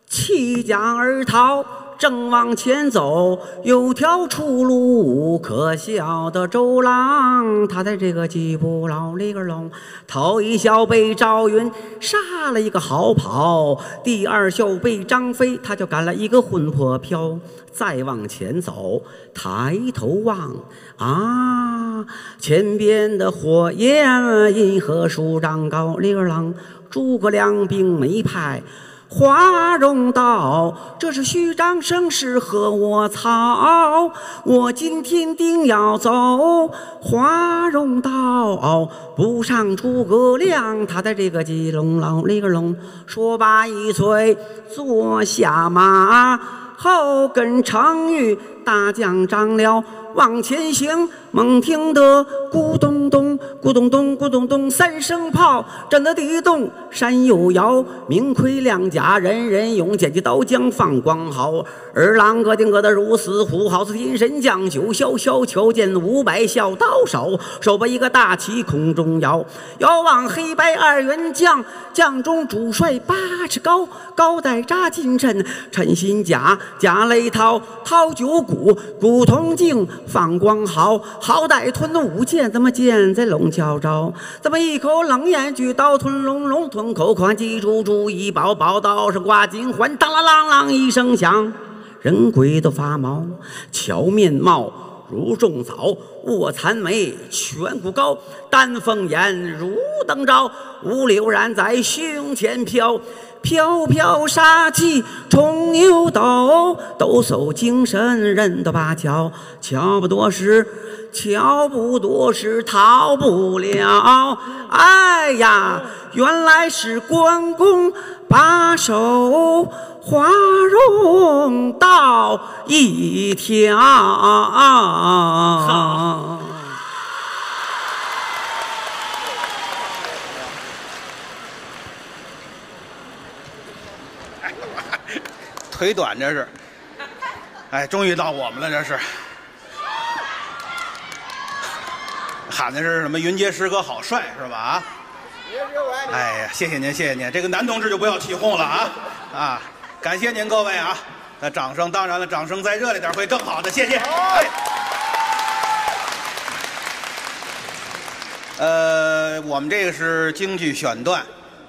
弃将而逃，正往前走，有条出路。可笑的周郎，他在这个几步老里个龙，头一笑被赵云杀了一个好跑，第二笑被张飞他就赶了一个魂魄飘。再往前走，抬头望啊，前边的火焰银河数丈高，里个郎，诸葛亮兵没派。华容道，这是虚张声势和我操。我今天定要走华容道，不上诸葛亮，他的这个鸡笼老里个笼。说罢一催，坐下马，后跟程昱大将张辽往前行。猛听得咕咚咚、咕咚咚、咕咚咚三声炮，震得地动山又摇。明盔亮甲，人人勇剑起刀将放光豪。儿郎各顶各的如死虎，好似天神降。九霄霄瞧见五百小刀手，手把一个大旗空中摇。遥望黑白二员将，将中主帅八尺高，高戴扎金衬，衬心甲，甲雷涛，涛九股，古铜镜，放光豪。好歹吞的五剑，怎么剑在龙角着？怎么一口冷烟举刀吞龙龙吞口宽？记住注意宝宝刀上挂金环，当啷啷啷一声响，人鬼都发毛，俏面貌如种枣，卧蚕眉颧骨高，丹凤眼如灯照，五柳髯在胸前飘。飘飘杀气冲牛斗，抖擞精神人都把瞧，瞧不多时，瞧不多时逃不了。哎呀，原来是关公把手花容道一条。腿短这是，哎，终于到我们了，这是。喊的是什么？云杰师哥好帅是吧？啊！哎呀，谢谢您，谢谢您。这个男同志就不要起哄了啊啊！感谢您各位啊！那掌声，当然了，掌声再热烈点会更好的，谢谢。哎。呃，我们这个是京剧选段，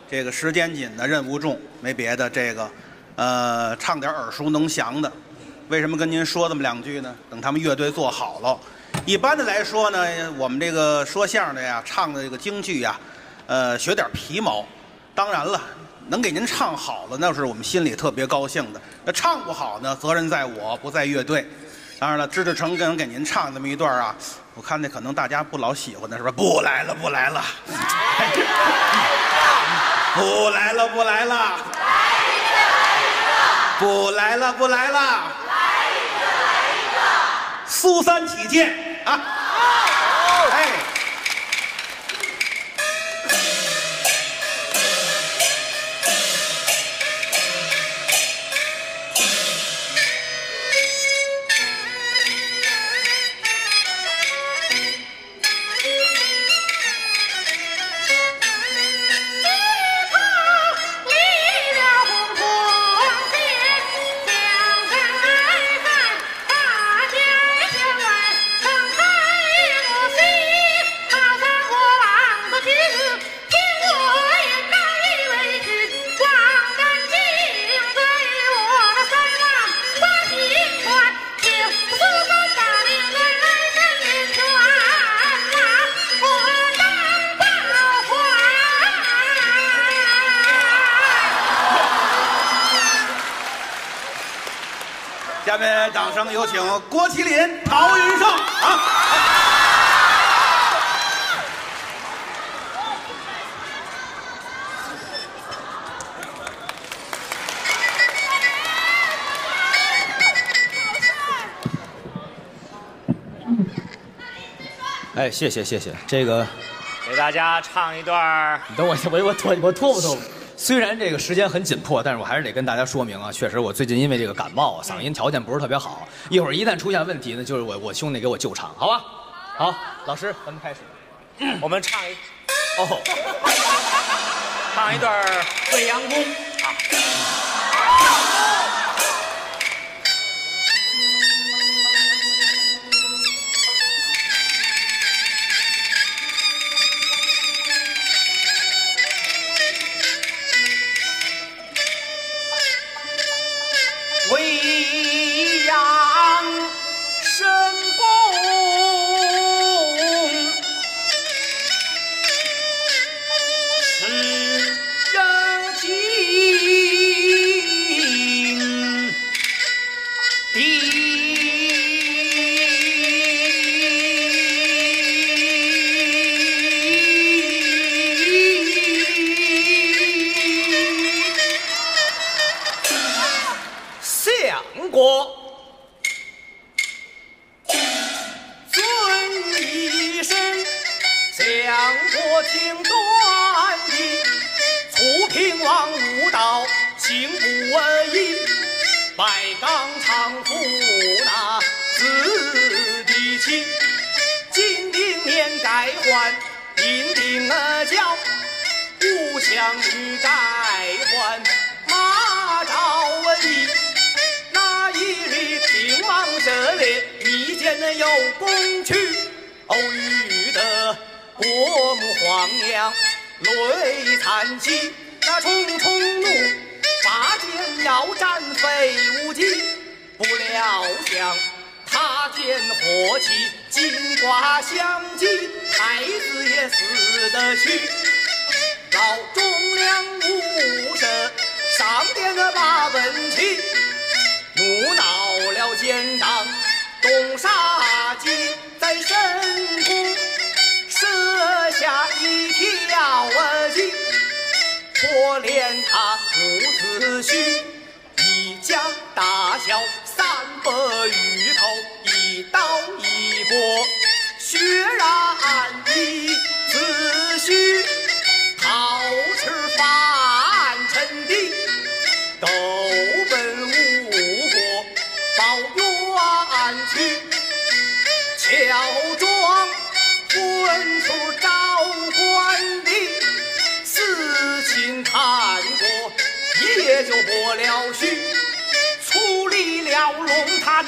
这个时间紧的，任务重，没别的，这个。呃，唱点耳熟能详的。为什么跟您说这么两句呢？等他们乐队做好了。一般的来说呢，我们这个说相声的呀，唱的这个京剧呀，呃，学点皮毛。当然了，能给您唱好了，那是我们心里特别高兴的。那唱不好呢，责任在我不在乐队。当然了，支志成跟给您唱这么一段啊，我看那可能大家不老喜欢的是吧？不来了，不来了，不来了，不来了。不来了，不来了！来一个，来一个！苏三起见有请郭麒麟、陶云胜啊！哎，谢谢谢谢，这个给大家唱一段你等我，我我脱我脱不脱？虽然这个时间很紧迫，但是我还是得跟大家说明啊，确实我最近因为这个感冒，嗓音条件不是特别好。一会儿一旦出现问题呢，就是我我兄弟给我救场，好吧？好，老师，咱们开始，我们唱一哦，唱一段《未央宫》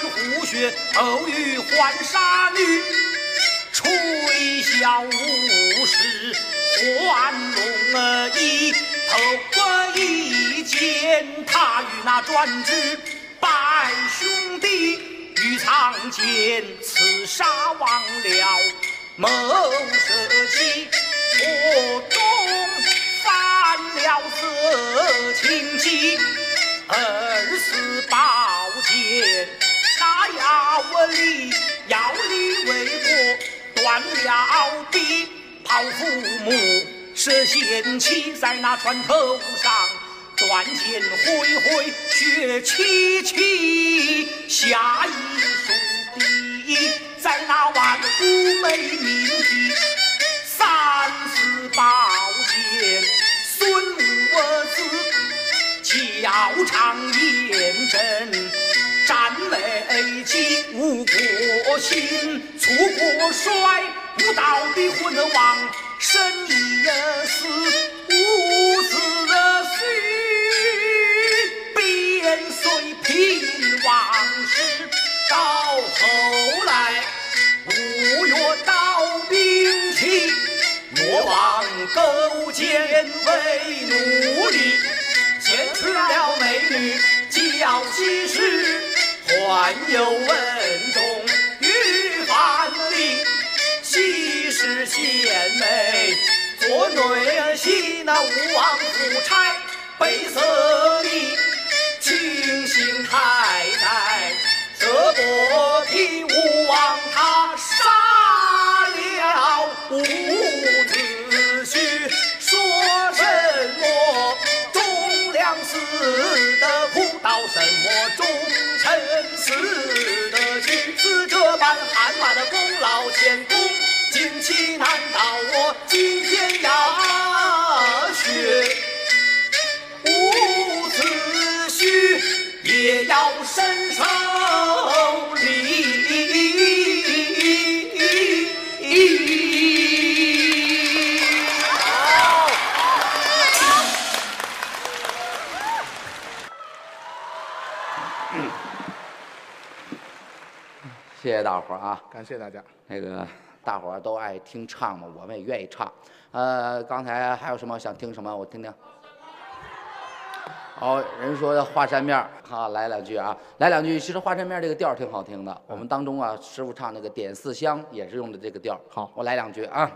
虎穴，偶遇浣纱女，吹箫舞狮。换龙衣，头过一见，他与那专制拜兄弟于长剑刺杀忘了谋社稷，我中犯了色情计，二次宝剑要你要你为国断了臂。抛父母，设贤妻，在那船头上断剑挥挥，血凄凄。下一书笔，在那万古美名题，三四宝剑，孙武子，教场验证。战美气，吴国兴，楚国衰。无道的昏王，神已死，无子婿，便随平王室。到后来，吴越刀兵起，越王勾践为奴隶，牵去了美女叫西施，还有文中与范蠡。西施献媚，做女戏，那吴王夫差被色里，清醒太太，这薄皮吴王他杀到，什么忠臣死得屈，死这般汗马的功劳前功。尽弃难道我今天要学伍子胥，也要身伤谢谢大伙儿啊！感谢大家。那个大伙儿都爱听唱嘛，我们也愿意唱。呃，刚才还有什么想听什么？我听听。哦，人说华山面儿，好，来两句啊，来两句。其实华山面儿这个调儿挺好听的，我们当中啊，师傅唱那个点四香也是用的这个调儿。好，我来两句啊。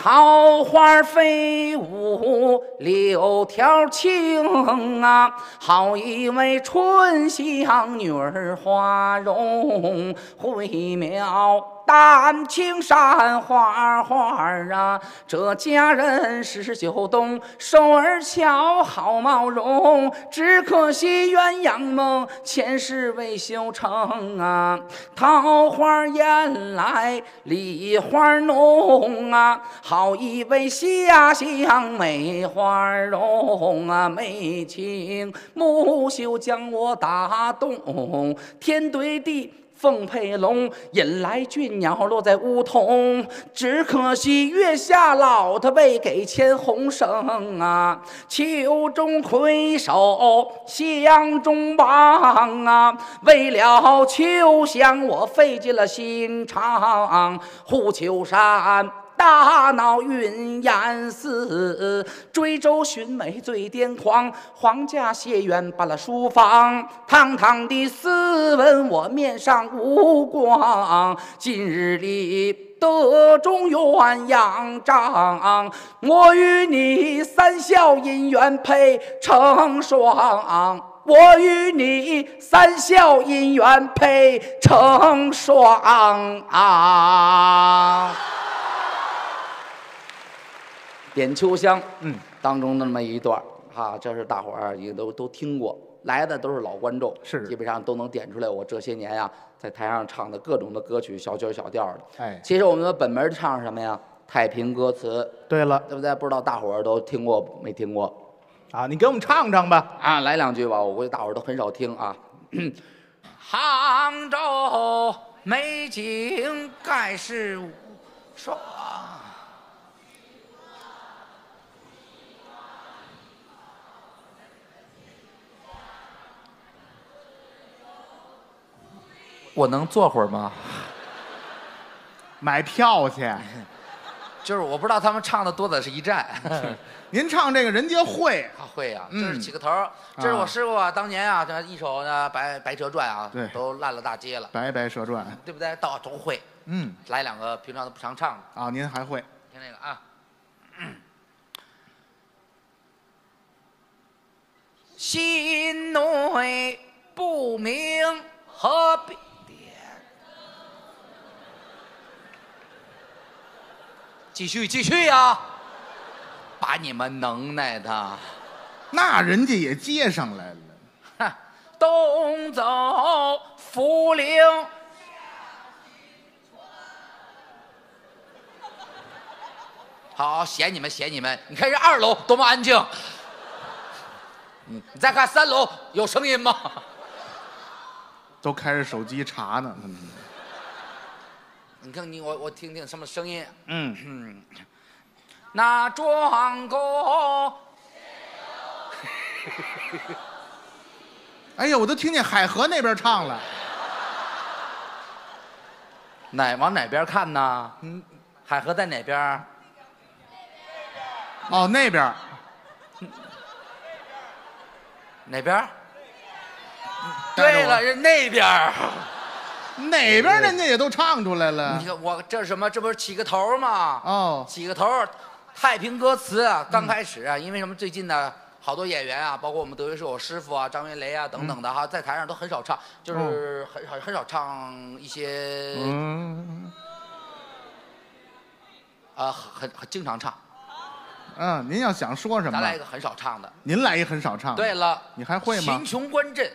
桃花飞舞柳条青啊，好一位春香女儿花容慧妙。丹青山花花啊，这佳人是九冬，手儿巧，好貌容，只可惜鸳鸯梦，前世未修成啊。桃花艳来梨花浓啊，好一位下乡梅花容啊，眉清目秀将我打动，天对地。凤配龙，引来俊鸟落在梧桐。只可惜月下老，他未给牵红绳啊。秋中回首，巷中望啊。为了秋香，我费尽了心肠。护秋山。大闹云岩寺，追舟寻美最癫狂，皇家谢院搬了书房，堂堂的斯文我面上无光，今日里得中鸳鸯帐，我与你三笑姻缘配成双，我与你三笑姻缘配成双。点秋香，嗯，当中那么一段哈，这是大伙儿也都都听过，来的都是老观众，是基本上都能点出来我这些年呀在台上唱的各种的歌曲，小曲小调的。哎，其实我们的本门唱什么呀？太平歌词。对了，对不对？不知道大伙儿都听过没听过？啊，你给我们唱唱吧。啊，来两句吧，我估计大伙儿都很少听啊。杭州美景盖世无双。我能坐会儿吗？买票去。就是我不知道他们唱的多的是一站。您唱这个人家会，他会呀、嗯这是起个头儿。这是我师傅啊，当年啊，这一首呢《白白蛇传》啊，对都烂了大街了，白白蛇传。对不对？到都会。嗯，来两个平常都不常唱的，啊，您还会？听这个啊。心内不明何必继续继续呀、把你们能耐的。那人家也接上来了。哈，东走福陵。好，嫌你们嫌你们！你看这二楼多么安静。嗯，你再看三楼有声音吗？都开着手机查呢。你看你我我听听什么声音？嗯嗯，那庄公，哎呀，我都听见海河那边唱了。哪往哪边看呢？嗯，海河在哪边？哦，那边。哪边？对了，是那边儿。哪边人家也都唱出来了你。看我这是什么？这不是起个头吗？哦，起个头，太平歌词啊，刚开始啊，因为什么？最近呢，好多演员啊，包括我们德云社我师傅啊、张云雷啊等等的哈，在台上都很少唱，就是很很很少唱一些，嗯呃，很很经常唱。嗯，您要想说什么？咱来一个很少唱的。您来一很少唱。对，了，你还会吗秦？琼观阵，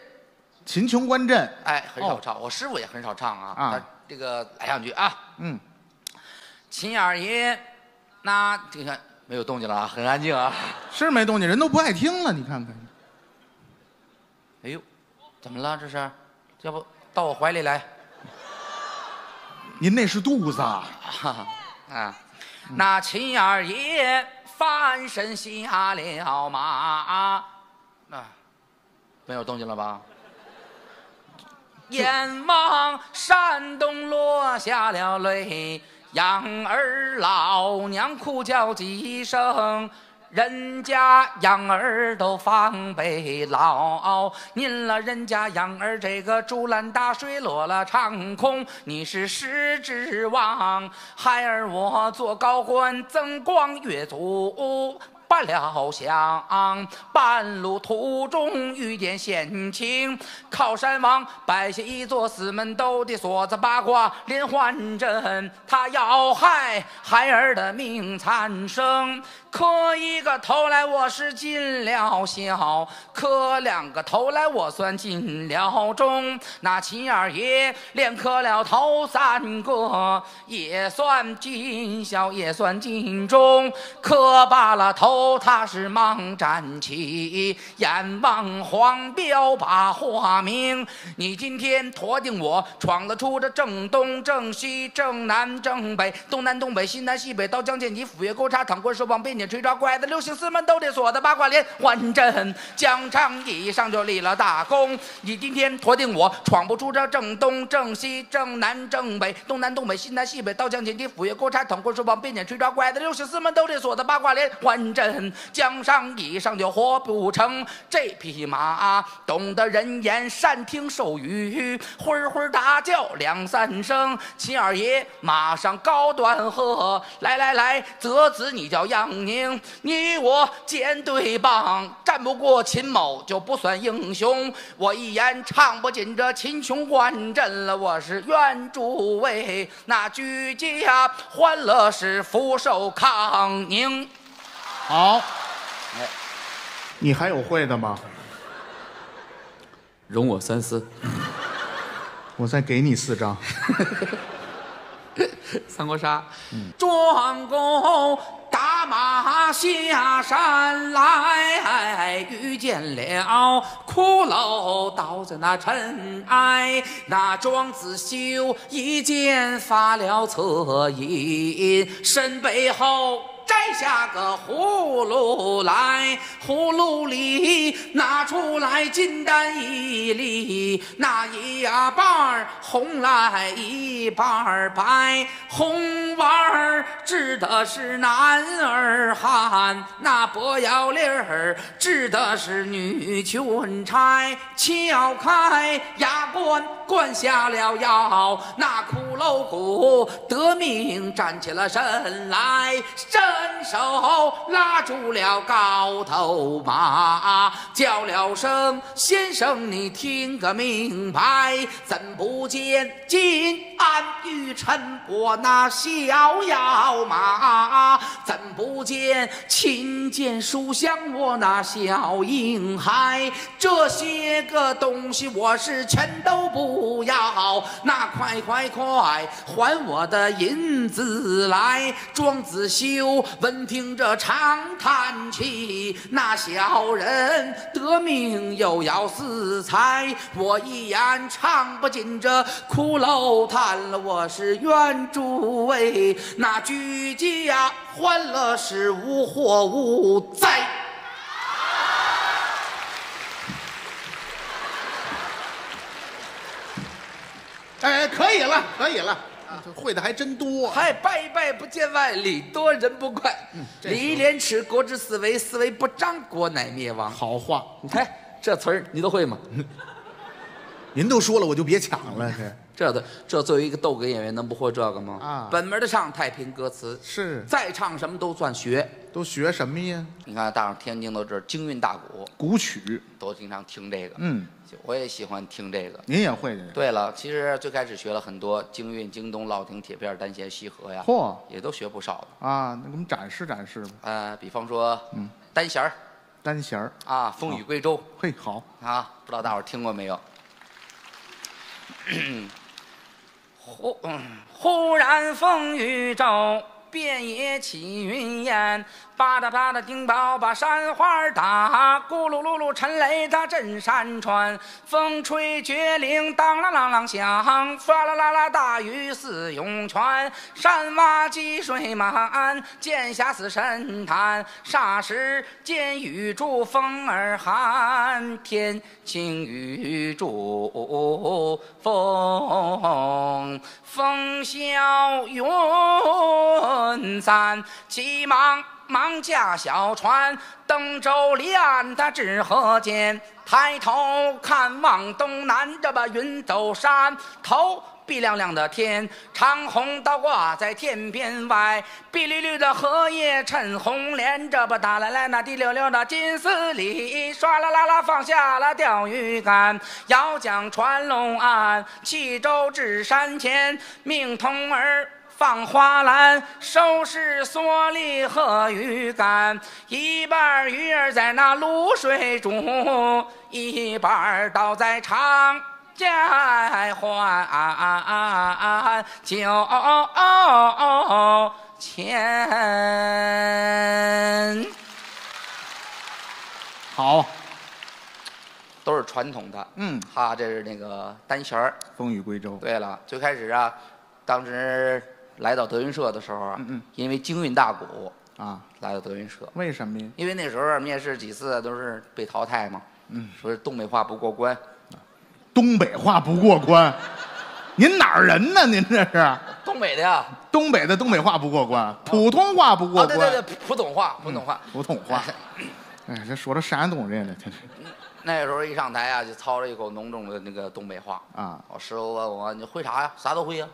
秦琼观阵。哎，很少唱，我师傅也很少唱啊。啊这个来两句啊。嗯，秦二爷，那你看没有动静了啊，很安静啊。是没动静，人都不爱听了。你看看，哎呦，怎么了？这是，要不到我怀里来？您那是肚子啊。啊，那秦二爷翻身下了马，啊，没有动静了吧？眼望山东落下了泪，养儿老娘哭叫几声。人家养儿都防备牢，您了人家养儿这个竹篮打水落了长空，你是失之王，孩儿我做高官增光越祖。罢了香。半路途中遇见险情，靠山王摆下一座死门斗的锁子，八卦连环阵，他要害孩儿的命残生。磕一个头来我是尽了孝，磕两个头来我算尽了忠。那秦二爷连磕了头三个，也算尽孝，也算尽忠。磕罢了头，他是忙站起，眼望黄标把话明。你今天拖定我闯了出这正东正西正南正北，东南东北西南西北，刀枪剑戟斧钺钩叉躺棍手棒鞭锏锤抓拐子流星四门斗的锁的八卦连环阵，疆场以上就立了大功。你今天拖定我闯不出这正东正西正南正北，东南东北西南西北，刀枪剑戟斧钺钩叉捅棍手棒鞭锏锤抓拐子流星四门斗的锁的八卦连环阵，疆场以上就活不成。这匹马懂得人言，善听授语，会会大叫两三声。秦二爷马上高端喝，来来来，泽子你叫杨宁，你我肩对棒，战不过秦某就不算英雄。我一言唱不尽这秦琼观阵了，我是愿诸位那居家欢乐是福寿康宁。好，哎，你还有会的吗？容我三思。我再给你四张。三国杀，庄公打马下山来，遇见了骷髅倒在那尘埃。那庄子修一剑发了恻隐，身背后。摘下个葫芦来，葫芦里拿出来金丹一粒，那一半儿红来一半儿白，红丸儿指的是男儿汉，那薄药粒儿指的是女裙钗。撬开牙关，灌下了药，那骷髅骨得命站起了身来，伸伸手拉住了高头马，叫了声先生，你听个明白，怎不见？金鞍玉衬我那逍遥马？怎不见？琴剑书香我那小婴孩？这些个东西我是全都不要，那快快快还我的银子来！庄子修闻听这长叹气，那小人得命又要死财，我一言唱不尽这骷髅叹了，我是愿诸位那居家欢乐是无祸无灾。哎，可以了，可以了，啊会的还真多。还拜拜不见外，礼多人不怪。礼廉耻，国之四维，四维不张，国乃灭亡。好话，你看这词儿你都会吗？您都说了，我就别抢了。这这的这作为一个逗哏演员，能不会这个吗？啊本门的唱太平歌词，是再唱什么都算学。都学什么呀？你看，大伙儿天津都知道京韵大鼓，古曲，都经常听这个。嗯，我也喜欢听这个。您也会这个？对了，其实最开始学了很多京韵、京东、烙亭、铁片、单弦、西河呀，嚯也都学不少的。啊，那给我们展示展示吧。呃，比方说，嗯，单弦儿单弦儿，啊，风雨归舟嘿，好，啊，不知道大伙儿听过没有？忽忽然风雨骤，遍野起云烟，吧嗒吧嗒叮当把山花打，咕噜噜噜沉雷它震山川，风吹绝岭当啷啷啷响，唰啦啦啦大雨似涌泉，山洼积水满，剑下似神潭，霎时间雨珠风儿寒，天晴雨珠风，风萧云分散，急忙。忙驾小船登舟离岸，他至河间，抬头看望东南，这把云走山，头碧亮亮的天，长虹倒挂在天边外，碧绿绿的荷叶衬红莲，这不打来来那滴溜溜的金丝里，唰啦啦啦放下了钓鱼竿，要将船龙岸，弃舟至山前，命童儿。放花篮，收拾蓑笠和鱼竿，一半鱼儿在那卤水中，一半倒在长江还酒钱。好，都是传统的。嗯，哈，这是那个单弦儿。风雨归舟。对了，最开始啊，当时来到德云社的时候啊，嗯嗯因为京韵大鼓啊，来到德云社。为什么呀？因为那时候面试几次都是被淘汰嘛，嗯，说是东北话不过关，东北话不过关，您哪儿人呢？您这是东北的呀，东北的东北话不过关，普通话不过啊，关。对对对，普通话，普通话。普通话。哎，这说的山东人了，这是那时候一上台啊，就操着一口浓重的那个东北话。啊。我师傅问我你会啥呀？啥都会呀。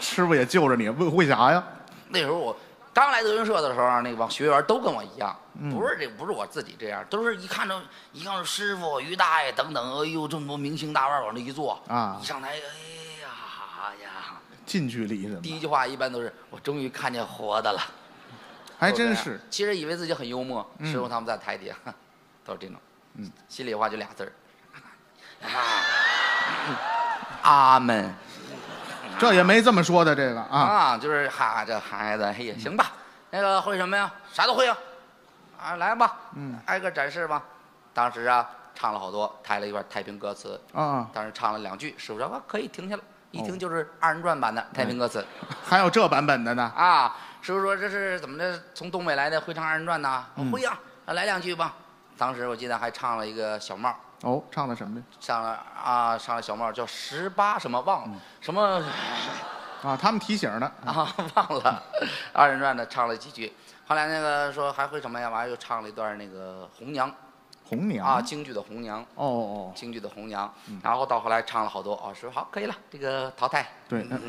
师傅也救着你，问为啥呀？那时候我刚来德云社的时候啊，那帮学员都跟我一样，嗯。不是这不是我自己这样，都是一看着一看着师傅、于大爷等等，哎呦这么多明星大腕往那一坐啊。一上台，哎呀呀，近距离的，第一句话一般都是我终于看见活的了，还真是。其实以为自己很幽默，嗯。师傅他们在台底下 都是这种，嗯，心里话就俩字儿，阿门。这也没这么说的，这个啊，啊，就是哈，这孩子，哎呀，行吧，那个会什么呀？啥都会啊，啊，来吧，嗯，挨个展示吧。当时啊，唱了好多，抬了一段太平歌词，啊，当时唱了两句，师傅说啊，可以停下了，一哦听就是二人转版的太平歌词。还有这版本的呢。啊，师傅说这是怎么的？从东北来的会唱二人转呐？会呀，啊来两句吧。当时我记得还唱了一个小帽，哦，唱的什么呀？上了啊，上了小帽叫十八什么忘了，什么啊，他们提醒的。啊忘了，二人转的唱了几句。后来那个说还会什么呀？完了又唱了一段那个红娘红娘啊，京剧的红娘。哦哦，京剧的红娘，然后到后来唱了好多，哦，说好可以了，这个淘汰。对，嗯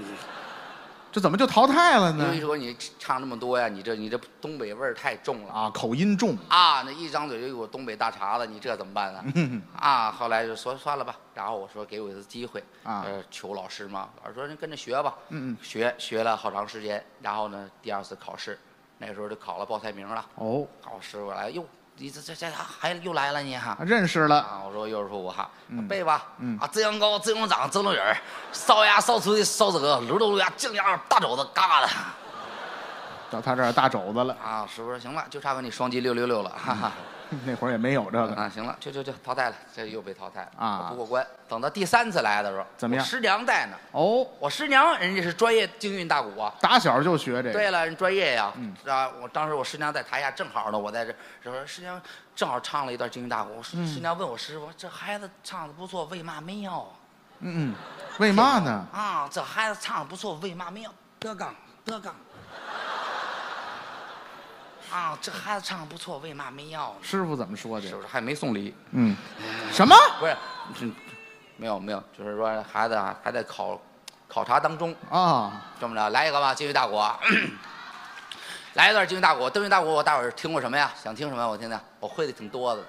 这怎么就淘汰了呢？因为？说你唱那么多呀，你这你这东北味儿太重了。啊，口音重。啊，那一张嘴就有东北大碴子，你这怎么办呢？嗯。啊，后来就说算了吧，然后我说给我一次机会，啊。呃，求老师嘛，老师说你跟着学吧，嗯嗯。学学了好长时间，然后呢，第二次考试，那时候就考了报菜名了，哦，考师我来，哟，你这这这还又来了你哈，认识了。啊，我说又是我哈，嗯背吧，嗯啊，蒸羊羔、蒸羊掌、蒸鹿眼儿，烧鸭、烧雏的、烧子鹅，卤豆卤鸭、酱鸭、大肘子，嘎嘎的。到他这儿大肘子了，啊，师傅说行了，就差给你双击六六六了，哈哈。那会儿也没有这个。啊，行了，就就就淘汰了，这又被淘汰了啊不过关。等到第三次来的时候，怎么样我师娘带呢。哦，我师娘人家是专业京韵大鼓啊。打小就学这个。对了，人专业呀，嗯啊？我当时我师娘在台下，正好呢，我在这，师娘正好唱了一段京韵大鼓。我师娘问我师傅，这孩子唱的不错，为嘛没要啊？嗯嗯，为嘛呢？啊，这孩子唱的不错，为嘛没要？德纲，德刚。啊，这孩子唱的不错，为嘛没要呢？师傅怎么说的是？不是还没送礼？嗯，什么？不是，嗯没有没有，就是说孩子啊还在考考察当中。啊，这么着，来一个吧，京剧大鼓。来一段京剧大鼓，京韵大鼓，我大伙儿听过什么呀？想听什么？我听听，我会的挺多的。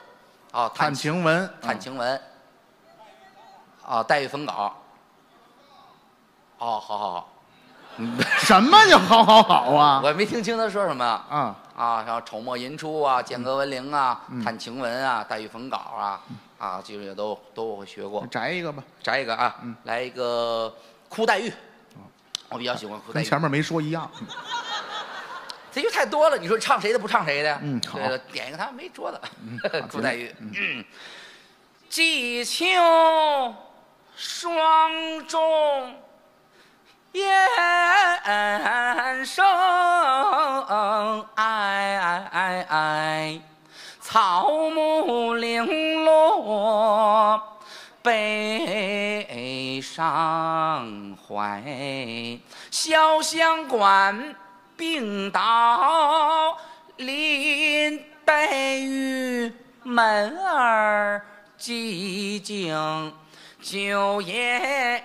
哦，探晴文。探晴文。啊，黛玉焚稿。哦，好好好。什么叫好好好啊？我没听清他说什么。啊啊，然后丑墨寅初啊，剑阁文铃啊，嗯探晴雯啊，黛玉焚稿啊，啊，这些都都会学过。摘一个吧，摘一个啊，嗯来一个哭黛玉，我比较喜欢哭黛玉。跟前面没说一样。这就太多了，你说唱谁的不唱谁的？嗯好，点一个他没说的嗯，哭黛玉。嗯，寄情双中燕生爱，草木零落悲伤怀，潇湘馆病倒，林黛玉门儿寂静，就掩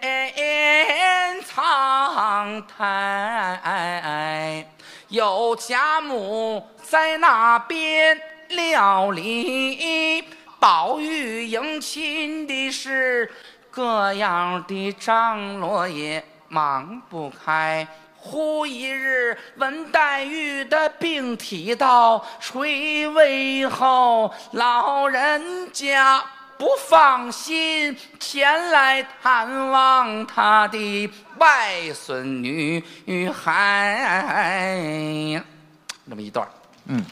苍苔。有贾母在那边料理，宝玉迎亲的事，各样的张罗也忙不开。忽一日，闻黛玉的病体到垂危后，老人家不放心，前来探望他的外孙女孩。那么一段儿嗯，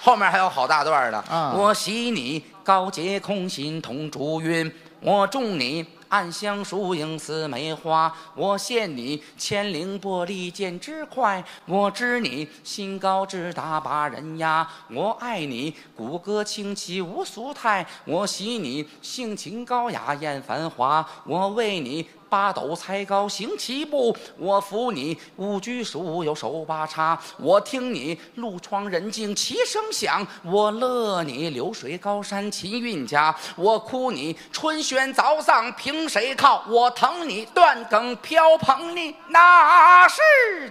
后面还有好大段儿的。啊我喜你高洁空心同竹韵，我重你暗香疏影似梅花，我羡你千灵玻璃剑之快，我知你心高志大把人压，我爱你骨骼清奇无俗态，我喜你性情高雅艳繁华，我为你。八斗才高行七步，我扶你五居属有手把叉，我听你路窗人静齐声响，我乐你流水高山秦韵家，我哭你春轩早丧凭谁靠？我疼你断梗飘蓬你哪是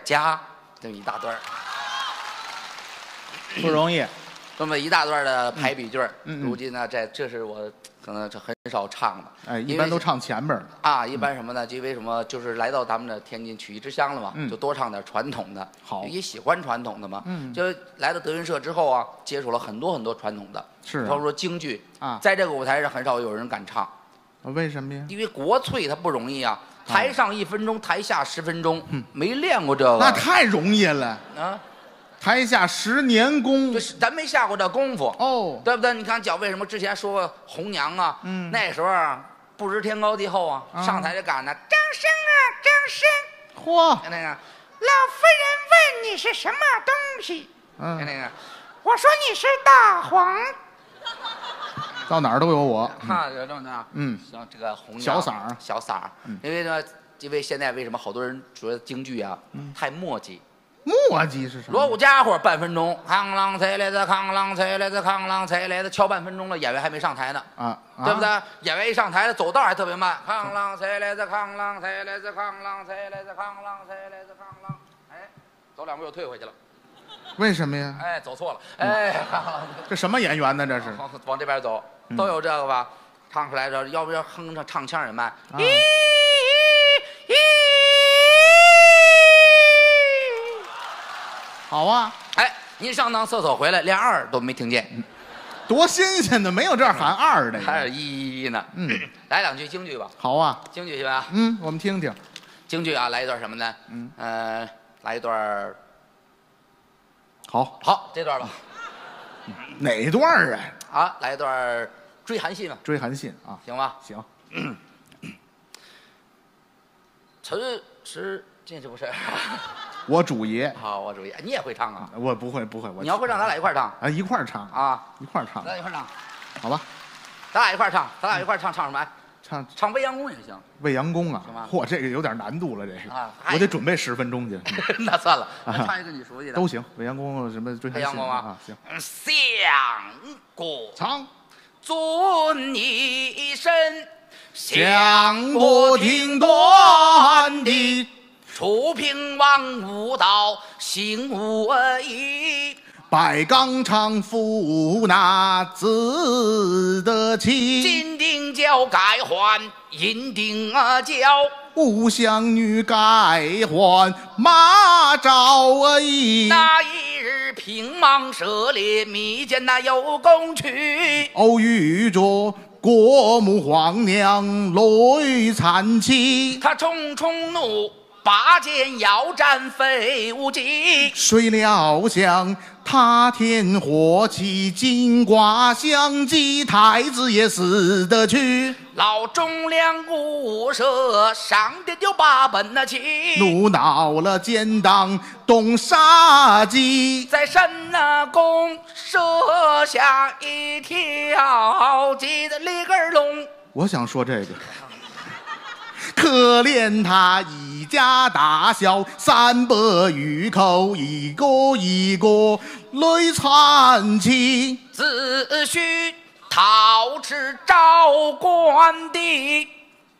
家？这么一大段不容易。这么一大段的排比句儿，如今呢，在这是我可能这很少唱的，哎，一般都唱前边。啊，一般什么呢？因为什么？就是来到咱们的天津曲艺之乡了嘛，嗯就多唱点传统的。好也喜欢传统的嘛。嗯就来到德云社之后啊，接触了很多很多传统的，是啊比方说京剧啊在这个舞台上很少有人敢唱，为什么呀？因为国粹它不容易啊。台上一分钟，台下十分钟，没练过这个。嗯那太容易了，啊，台下十年功就。是咱没下过这功夫，哦，对不对？你看脚为什么之前说过红娘啊？嗯那时候啊，不知天高地厚啊，啊上台就赶呢，张生啊，张生。嚯，那个老夫人问你是什么东西？嗯，那个我说你是大黄。到哪儿都有我。哈，这么的，嗯，像这个红娘小嗓儿小嗓儿嗯，因为呢，因为现在为什么好多人觉得京剧啊太墨迹？墨迹是什么？锣鼓家伙半分钟，康啷踩来的，康啷踩来的，康啷踩来的，敲半分钟了，演员还没上台呢。啊，对不对啊？？演员一上台了，走道还特别慢，康啷踩来的，康啷踩来的，康啷踩来的，康啷踩来的，康啷，哎，走两步又退回去了，为什么呀？哎，走错了，哎，这什么演员呢？这是往往这边走，都有这个吧？唱出来的，要不要哼唱唱腔也慢。啊好啊，哎，您上趟厕所回来，连二都没听见，多新鲜的，没有这儿喊二的还有一。一一呢。嗯，来两句京剧吧，好啊，京剧行吧？嗯，我们听听。京剧啊，来一段什么呢？嗯，呃，来一段，好，好，这段吧。哪段儿啊？啊，来一段追韩信吧，追韩信啊，行吧？行。此时这是不是？我主爷，好，我主爷，你也会唱啊？我不会不会，我你要会唱，咱俩一块儿唱啊一块儿唱，啊！一块儿唱咱，俩一块儿唱，好吧？咱俩一块儿唱，咱俩一块儿唱，唱什么？唱唱未央宫也行。未央宫啊嚯，这个有点难度了，这是啊，我得准备十分钟去。那算了，啊唱一个你熟悉的。都行，未央宫什么追韩信未央宫啊啊，行，相国唱。尊一声，相国听断的楚平王无道，行无义。百纲常服那子的妻，金丁角改换银丁啊角，五香女改换马昭仪。那一日平王涉猎，密见那有功去。偶遇着国母皇娘泪惨泣，他冲冲怒，拔剑要斩费无忌。谁料想他天火起，金瓜相击，太子也死得去。老忠良无赦，上殿就把本那起。怒恼了奸党动杀机，在山那宫设下一条计的里根龙。我想说这个，可怜他一家大小三百余口，一个一个泪惨泣。自诩操持昭关帝，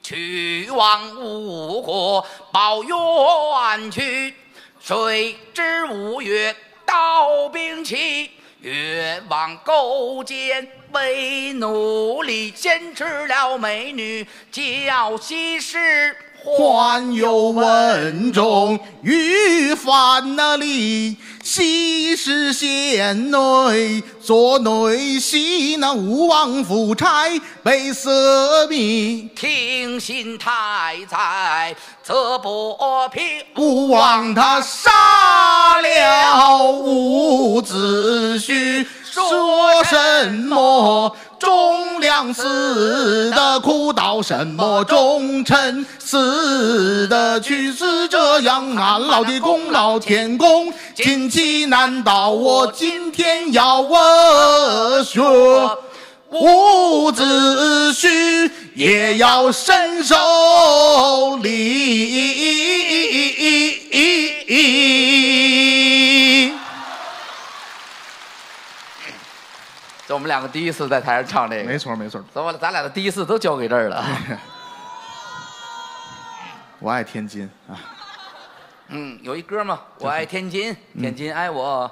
去往吴国报冤去。谁知五月刀兵起，越王勾践为奴隶，先吃了美女叫西施。还有文中欲犯那礼，昔时贤内做内媳，那吴王夫差被色迷。听信太宰责剥皮，吴王他杀了伍子胥，说什么？忠良死的苦到什么忠臣死的去是这样，俺老的功劳天公近期难道我今天要我说伍子胥也要身受礼？这我们两个第一次在台上唱这个，没错没错，怎么？咱俩的第一次都交给这儿了。我爱天津啊，嗯，有一歌嘛，我爱天津，天津爱我。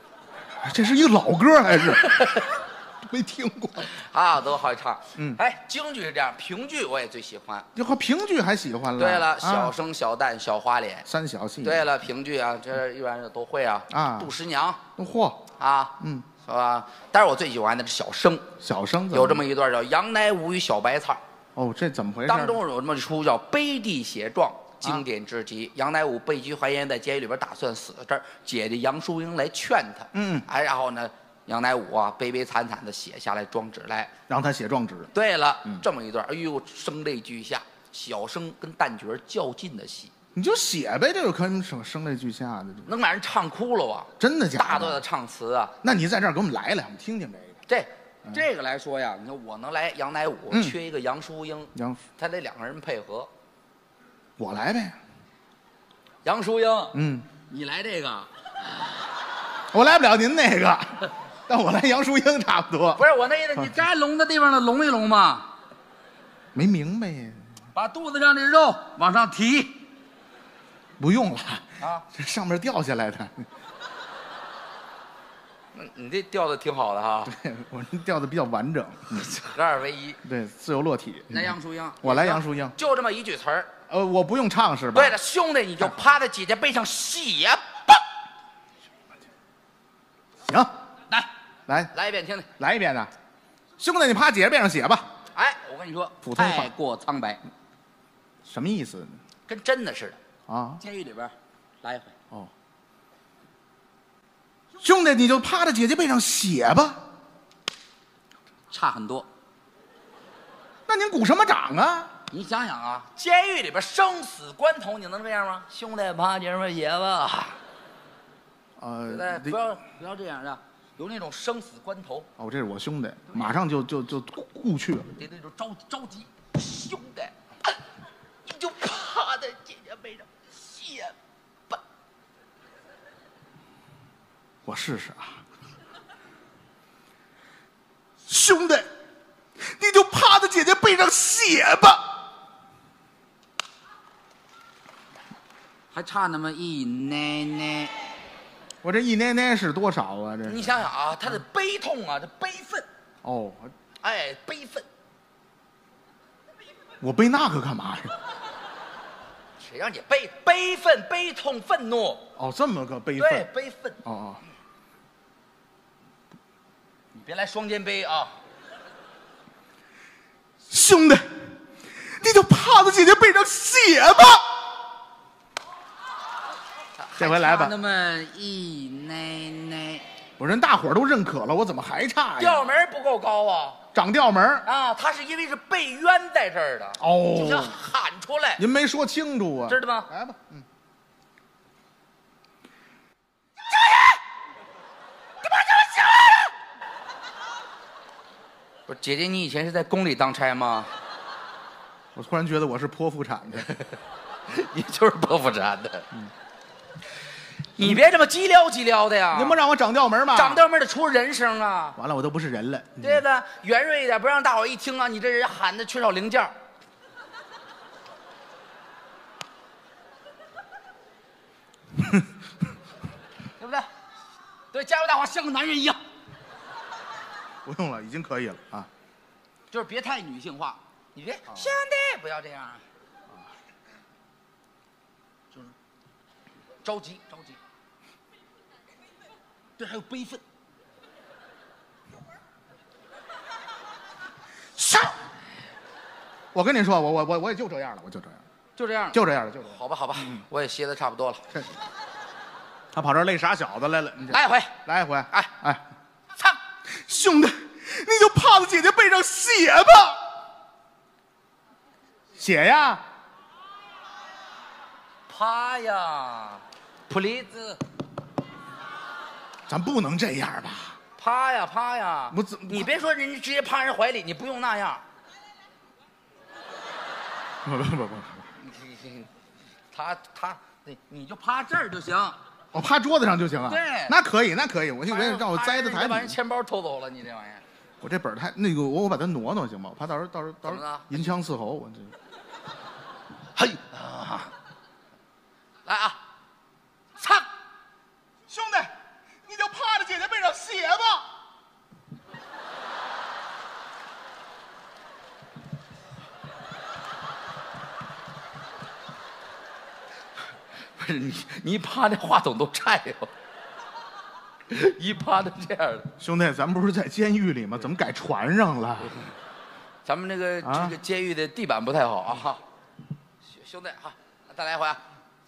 这是一个老歌还是？没听过啊，都好唱。嗯哎，京剧是这样，评剧我也最喜欢。这和评剧还喜欢了。对了，啊小生、小旦、小花脸。三小戏。对了，评剧啊，这一般人都会啊。啊杜十娘嚯啊，嗯，是吧？但是我最喜欢的是小生，小生怎有这么一段叫《杨乃武与小白菜》。哦，这怎么回事？当中有这么一出叫《背地写状》，经典之极。杨乃武被拘还烟在监狱里边，打算死这儿，姐姐杨淑英来劝他。嗯，哎，然后呢，杨乃武啊，悲悲惨惨的写下来状纸来。让他写状纸。对了，嗯这么一段，哎呦，声泪俱下，小生跟旦角较劲的戏，你就写呗，这个可能省声泪俱下的，这能把人唱哭了啊！真的假的？大段的唱词啊，那你在这儿给我们来来，我们听听这个。这这个来说呀，你说我能来杨乃武，嗯缺一个杨淑英，杨，他得两个人配合。我来呗。杨淑英，嗯，你来这个，我来不了您那个，但我来杨淑英差不多。不是我那意思，你该隆的地方呢隆一隆嘛，没明白呀？把肚子上的肉往上提不用了，啊。这上面掉下来的。那你这调的挺好的哈，对我这调的比较完整，合二为一。对，自由落体。来杨淑英，我来杨淑英。就这么一句词儿。呃，我不用唱是吧？对了，兄弟，你就趴在姐姐背上写吧。行，来来来一遍听听。来一遍呢。兄弟，你趴姐姐背上写吧。哎，我跟你说，普通话太过苍白，什么意思跟真的似的。啊？监狱里边来一回，哦，兄弟，你就趴在姐姐背上写吧。差很多。那您鼓什么掌啊？你想想啊，监狱里边生死关头，你能这样吗？兄弟，趴姐们写吧。呃，不要不要这样的，有那种生死关头，哦，这是我兄弟，马上就就就故去了。得那种着着急，兄弟，啊你就趴在姐姐背上写吧。我试试啊，兄弟，你就趴在姐姐背上写吧。还差那么一奶奶。我这一奶奶是多少啊？这你想想啊，他的悲痛啊，这悲愤，哦，哎，悲愤，我背那个干嘛呀？谁让你悲悲愤、悲痛、愤怒？哦，这么个悲对愤。，悲愤，哦哦，你别来双肩背啊！兄弟，你就趴在姐姐背上写吧。这回来吧那么一奶奶，我人大伙儿都认可了，我怎么还差呀？调门儿不够高啊！长调门儿啊，他是因为是被冤在这儿的，哦就想喊出来，您没说清楚啊？知道吗？来吧，嗯。不是姐姐，你以前是在宫里当差吗？我突然觉得我是剖腹产的。你就是剖腹产的。嗯你别这么叽撩叽撩的呀！您不让我长调门吗？长调门得出人声啊！完了，我都不是人了。对的，圆润一点，不让大伙一听啊，你这人喊的缺少零件儿 对不对？对，加油大伙像个男人一样，不用了，已经可以了啊。就是别太女性化。你别兄弟，不要这样啊，就是着急着急。对，还有悲愤。上！我跟你说，我我我我也就这样了，我就这样，就这样，就这样了，就这样。好吧，好吧，我也歇的差不多了。他跑这儿累傻小子来了，你这来一回，来一回，哎哎，操！兄弟，你就趴在姐姐背上写吧。写呀，趴呀，please，咱不能这样吧？趴呀趴呀！我怎你别说人家直接趴人怀里，你不用那样。不不不不不，他他，你你就趴这儿就行。我趴桌子上就行啊。对那可以，那可以。我以为让我栽在台把人。钱包偷走了，你这玩意儿。我这本儿太那个，我我把它挪挪行吗？我怕到时候到时候到时候怎么了银枪刺喉，我这。嘿啊！来啊！擦！兄弟，你就趴着姐姐背上写吧。不是你，你一趴那话筒都拆了，一趴的这样的。兄弟，咱不是在监狱里吗？怎么改船上了？咱们这个、啊这个监狱的地板不太好啊。兄兄弟哈，再来一回啊！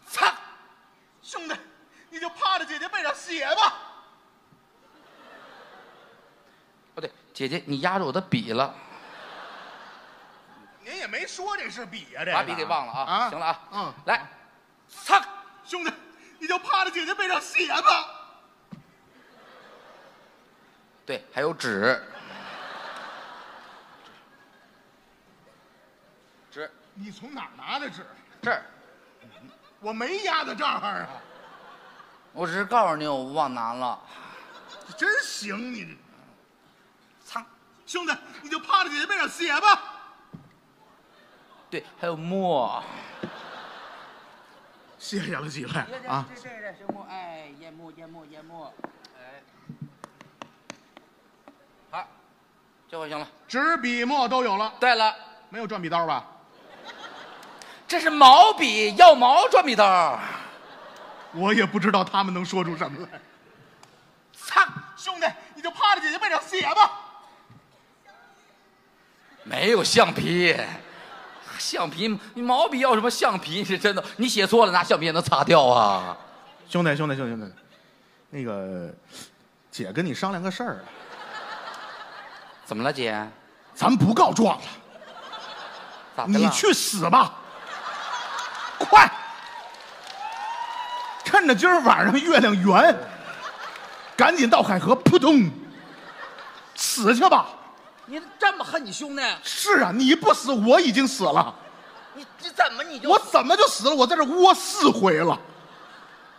擦！兄弟，你就趴着姐姐背上写吧。不对，姐姐你压着我的笔了，您也没说这是笔呀、这个把笔给忘了啊！啊行了啊，嗯，来，擦！兄弟，你就趴着姐姐背上写吧。对，还有纸，纸你从哪儿拿的纸？这儿，我没压在这儿啊！我只是告诉你我忘拿了。真行，你这操！兄弟，你就趴在姐姐背上写吧。对，还有墨。谢谢了几位啊！这这这行墨，哎，淹没淹没淹没，哎，好，这回行了。纸笔墨都有了，对了，没有转笔刀吧？这是毛笔，要毛转笔刀。我也不知道他们能说出什么来。擦！兄弟，你就趴着姐姐背上写吧。没有橡皮，橡皮，你毛笔要什么橡皮？是真的，你写错了拿橡皮也能擦掉啊。兄弟，兄弟，兄弟，兄弟，那个姐跟你商量个事儿啊，怎么了，姐？咱不告状了，咋的了？你去死吧！快，趁着今儿晚上月亮圆，赶紧到海河，扑通，死去吧！你这么恨你兄弟？是啊，你不死，我已经死了。你你怎么你就我怎么就死了？我在这窝四回了，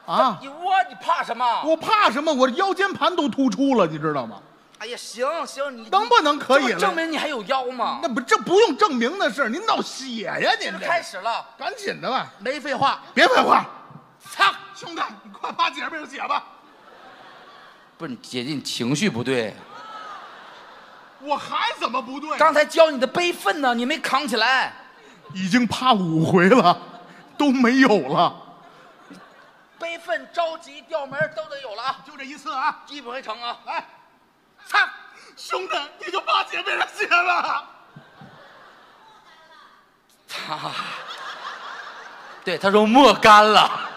啊！你窝你怕什么？我怕什么？我这腰间盘都突出了，你知道吗？哎呀，行行，你能不能可以这了？证明你还有腰吗？那不这不用证明的事，您闹血呀，您这开始了，赶紧的吧，没废话。别废话。操，兄弟，你快趴姐背上写吧。不是姐姐，你情绪不对。我还怎么不对？刚才教你的悲愤呢，你没扛起来。已经趴五回了，都没有了。悲愤、着急、掉门都得有了啊！就这一次啊，一不回成啊！来，操，兄弟，你就趴姐背上写吧。操！对，他说墨干了。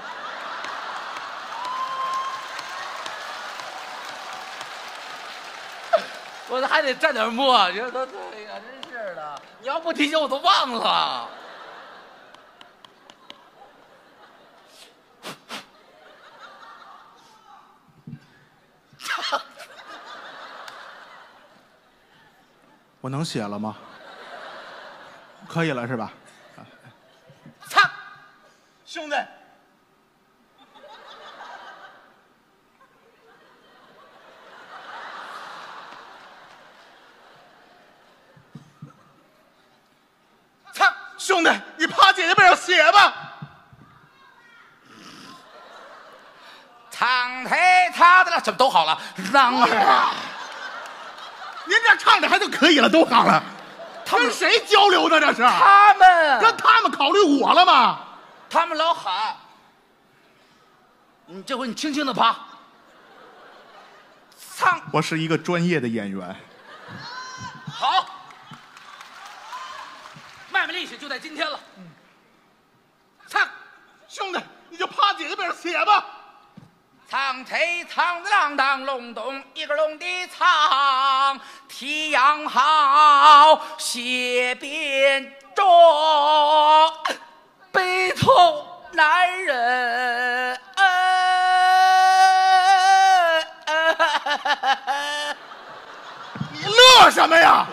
我这还得蘸点墨，你说他对呀，真是的。你要不提醒我都忘了。我能写了吗？可以了是吧？擦，兄弟，擦，兄弟，你趴姐姐背上写吧。苍天塌的了，怎么都好了？浪啊！您这唱的还就可以了，都好了。他跟谁交流呢？这是他们跟他们考虑我了吗？他们老喊，你这回你轻轻的趴。唱我是一个专业的演员。好，卖卖力气就在今天了。唱，兄弟，你就趴姐姐边上写吧。唱推唱的啷当隆咚，一个隆的苍，提阳好，写边中，背痛男人。你乐什么呀？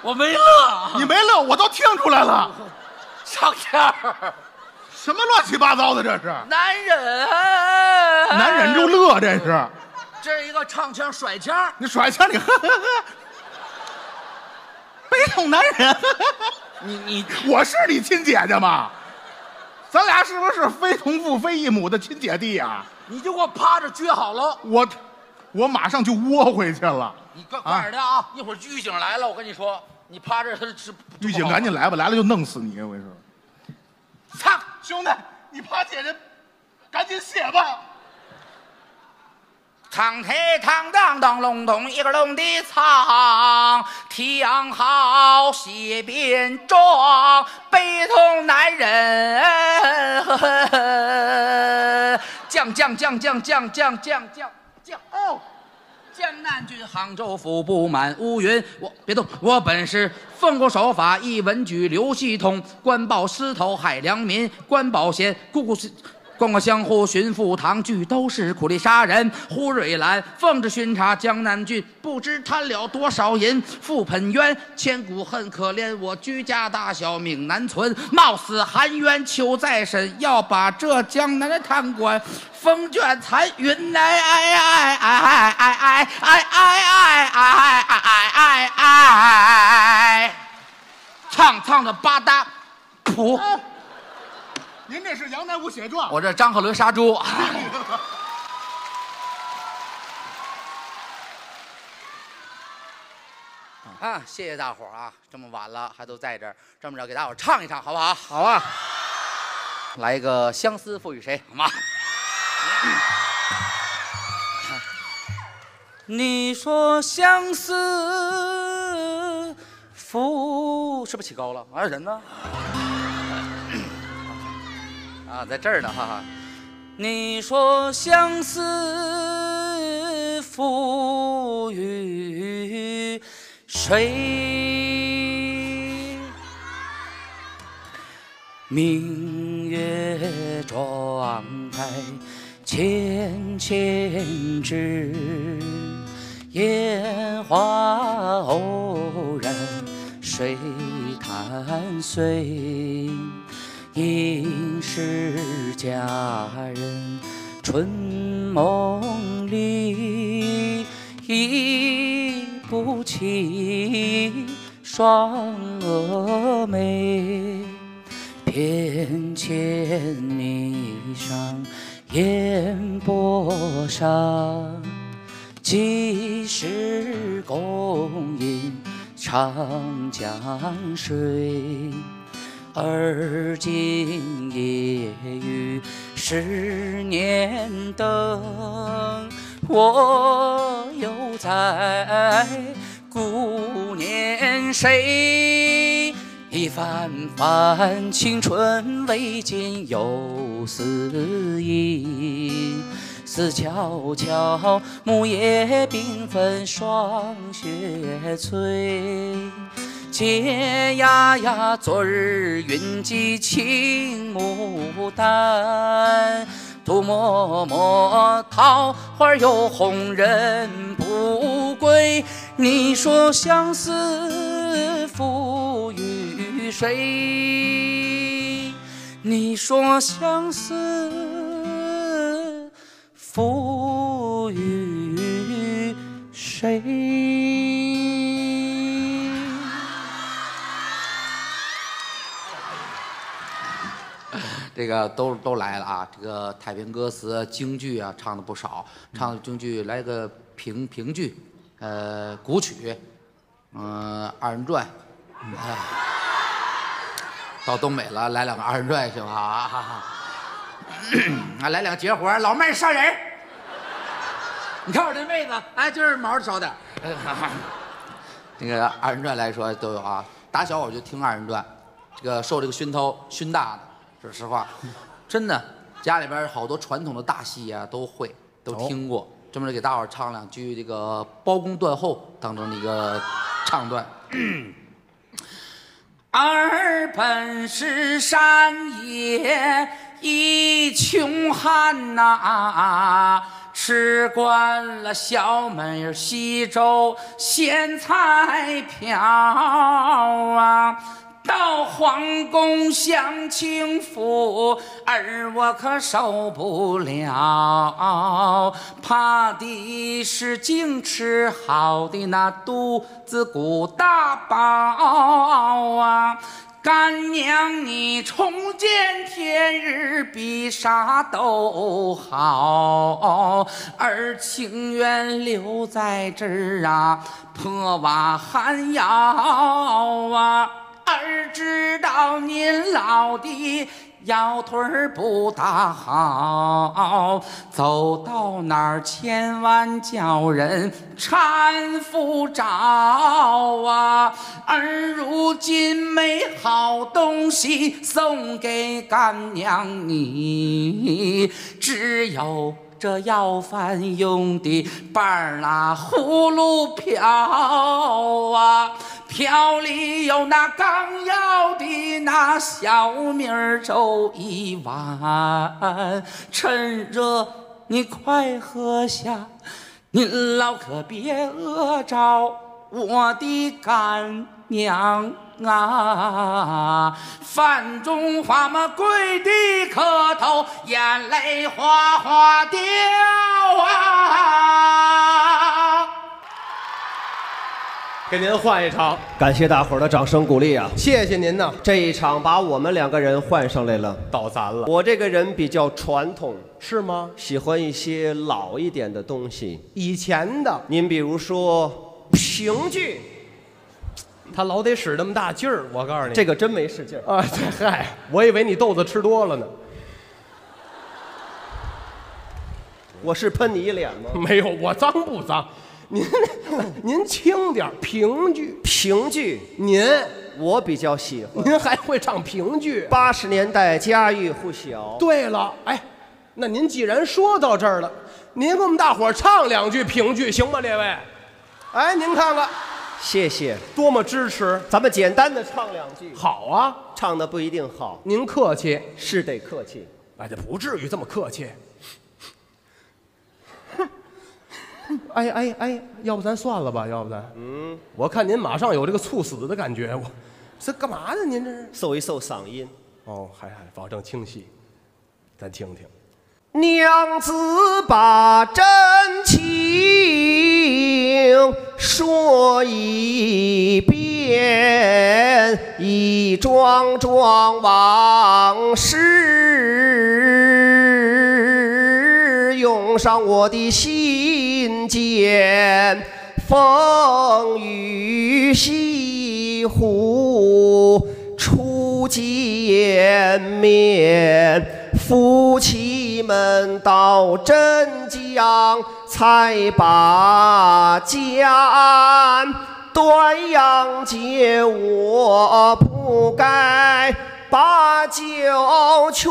我没乐，你没乐，我都听出来了。上天儿，什么乱七八糟的？这是男人，男人就乐，这是。这是一个唱腔甩腔，你甩腔，你呵呵呵。悲痛男人，你你 我是你亲姐姐吗？咱俩是不是非同父非异母的亲姐弟呀？你就给我趴着撅好了，我我马上就窝回去了。你快快点的啊！一会儿狱警来了，我跟你说，你趴着他是狱警赶紧来吧，来了就弄死你！我跟你说，唱兄弟，你怕姐姐，赶紧写吧。唱台唱当当隆咚一个隆的唱，听好写便装，悲痛难忍。降降降降降降降降降哦。汉军杭州府布满乌云，我别动，我本是奉公守法一文举刘系统，官报私偷害良民，官保贤姑姑是。逛逛江湖寻富堂，俱都是苦力杀人。胡瑞兰奉旨巡查江南郡，不知贪了多少银。覆盆冤，千古恨可怜，我居家大小命难存。冒死含冤求再审，要把这江南的贪官风卷残云。哎哎哎哎哎哎哎哎哎哎哎哎哎！唱唱的吧嗒噗。您这是杨乃武写状，我这张鹤伦杀猪。啊，谢谢大伙儿啊！这么晚了还都在这儿，这么着给大伙儿唱一唱好不好？好啊，来一个相思赋予谁？好吗？你说相思赋是不是起高了？啊，人呢？啊，在这儿呢，哈哈。你说相思赋予谁？明月妆台浅浅枝，烟花偶然谁弹碎。应是佳人春梦里，忆不起双蛾眉。翩跹霓裳烟波上，几时共饮长江水？而今夜雨十年灯，我又在顾念谁？一番番青春未尽又思忆，思悄悄木叶缤纷霜雪催。嗟呀呀，昨日云髻青牡丹，涂抹抹桃花又红人不归。你说相思赋予谁？你说相思赋予谁？这个都都来了啊！这个太平歌词京剧啊，唱的不少，唱的京剧来个评评剧，呃，古曲，嗯、二人转，哎到东北了，来两个二人转行不好啊？哈哈啊，来两个绝活，老妹儿上人儿。你看我这妹子，哎，就是毛少点儿。这个二人转来说都有啊，打小我就听二人转，这个受这个熏陶熏大的。说实话，真的，家里边好多传统的大戏啊都会都听过。这么着给大伙儿唱两句这个包公断后当中的一个唱段。二本是山野一穷汉呐、吃惯了小门西粥咸菜瓢啊。到皇宫享清福，儿我可受不了，怕的是净吃好的那肚子鼓大饱啊！干娘你重见天日比啥都好，儿情愿留在这儿啊，破瓦寒窑啊。儿知道您老的腰腿儿不大好，走到哪儿千万叫人搀扶着啊！儿如今没好东西送给干娘你，只有。这要饭用的半儿拉葫芦瓢啊，瓢里有那刚要的那小米粥一碗，趁热你快喝下，您老可别饿着我的干娘。啊！范中华嘛跪地磕头，眼泪哗哗掉啊！给您换一场，感谢大伙儿的掌声鼓励啊！谢谢您呐，这一场把我们两个人换上来了，到咱了。我这个人比较传统，是吗？喜欢一些老一点的东西。以前的，您比如说评剧，他老得使那么大劲儿。我告诉你，这个真没使劲儿啊！嗨，我以为你豆子吃多了呢。我是喷你一脸吗？没有，我脏不脏？您您轻点儿，评剧，评剧，您我比较喜欢。您还会唱评剧？八十年代家喻户晓。对了，哎，那您既然说到这儿了，您给我们大伙儿唱两句评剧行吗？列位，哎，您看看，谢谢，多么支持！咱们简单的唱两句。好啊，唱的不一定好，您客气，是得客气。哎，这不至于这么客气。哎哎哎，要不咱算了吧？要不咱，嗯，我看您马上有这个猝死的感觉，我这干嘛呢？您这是搜一搜嗓音，哦，还还保证清晰，咱听听。娘子把真情说一遍，一桩桩往事涌上我的心间，风雨西湖初见面。夫妻们到镇江才把家安，端阳节我不该把酒劝，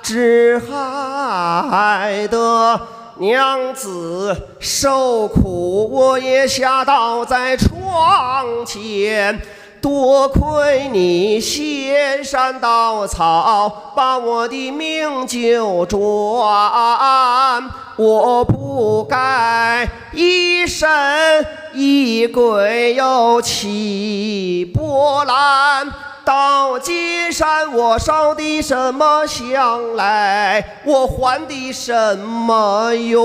只害得娘子受苦，我也吓倒在床前。多亏你仙山稻草，把我的命救转，我不该疑神疑鬼又起波澜。到金山我烧的什么香来？我还的什么愿？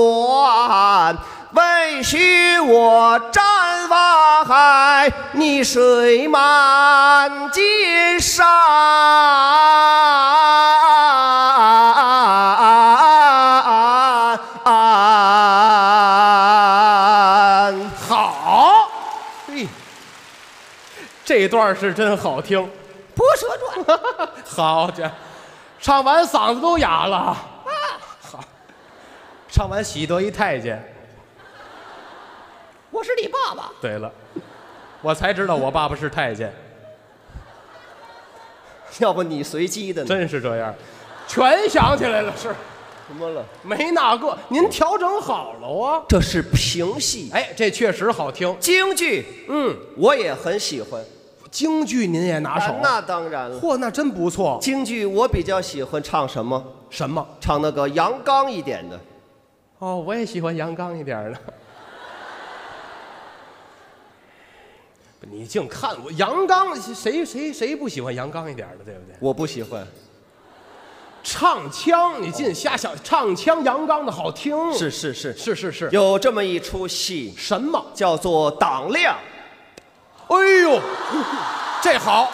为许我站望海你水漫金山。好。嘿这段是真好听。波舌传好家伙唱完嗓子都哑了。好。唱完喜得一太监。我是你爸爸。对了，我才知道我爸爸是太监，要不你随机的呢？真是这样，全想起来了，是什么了？没那个，您调整好了啊。这是评戏，哎，这确实好听。京剧，嗯，我也很喜欢。京剧您也拿手？啊那当然了。嚯，那真不错。京剧我比较喜欢唱什么？什么？唱那个阳刚一点的。哦，我也喜欢阳刚一点的。你净看我阳刚，谁谁谁不喜欢阳刚一点的，对不对？我不喜欢。唱腔，你净瞎想，唱腔阳刚的好听。是是是是是是，有这么一出戏，什么叫做《党亮》？哎呦，这好，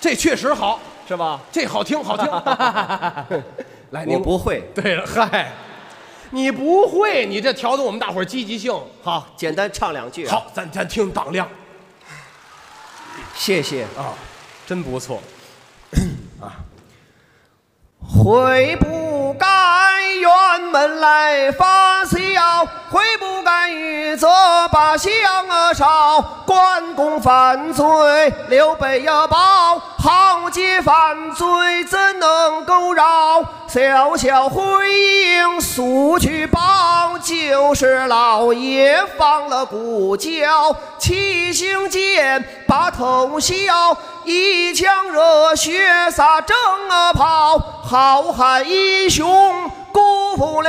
这确实好，是吧？这好听好听。来，您我不会。对了，嗨，你不会，你这调动我们大伙儿积极性。好，简单唱两句、啊。好，咱咱听党亮。谢谢啊，真不错。悔不该辕门来发笑，悔不该与这把相烧。关公犯罪，刘备要报，豪杰犯罪怎能够饶？小小回应速去报，就是老爷放了鼓角，七星剑把头削，一腔热血洒征袍，好汉英雄辜负了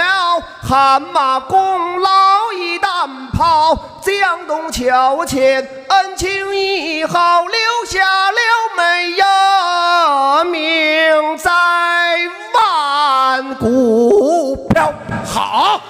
汗马功劳一旦抛，江东桥前恩情义好，留下了美呀名在万古飘。好。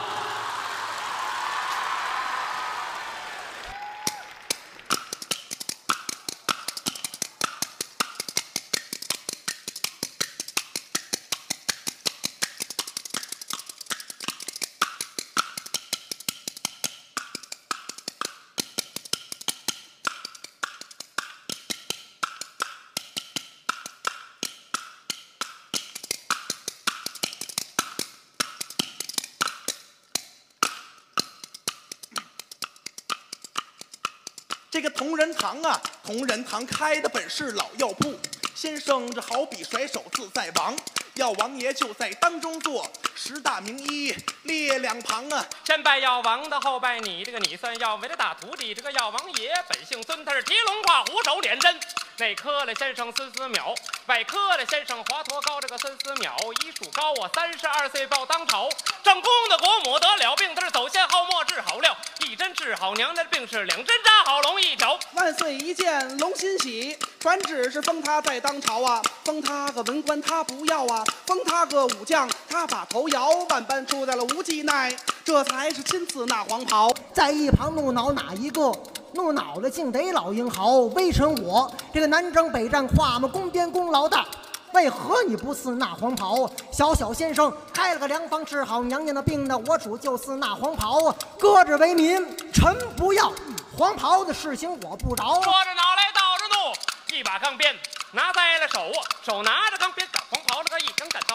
同仁堂啊，同仁堂开的本是老药铺。先生这好比甩手自在王，药王爷就在当中坐，十大名医列两旁啊。先拜药王的，后拜你，这个你算药为的大徒弟。这个药王爷本姓孙，他是提龙挂虎手脸针。内科的先生孙思邈，外科的先生华佗高。这个孙思邈医术高啊，三十二岁报当朝。正宫的国母得了病，他是走先后末治好了，一针治好娘家的病是两针扎好龙一条。万岁一见龙欣喜，传旨是封他在当朝啊，封他个文官他不要啊，封他个武将他把头摇，万般出在了无忌奈，这才是亲赐那黄袍。在一旁怒恼哪一个？怒恼的竟得老英豪，微臣我这个南征北战，跨马攻边功劳大。为何你不赐那黄袍？小小先生开了个良方治好娘娘的病呢，我主就赐那黄袍！搁着为民，臣不要黄袍的事情我不着。说着脑来倒着怒，一把钢鞭拿在了手，手拿着钢鞭，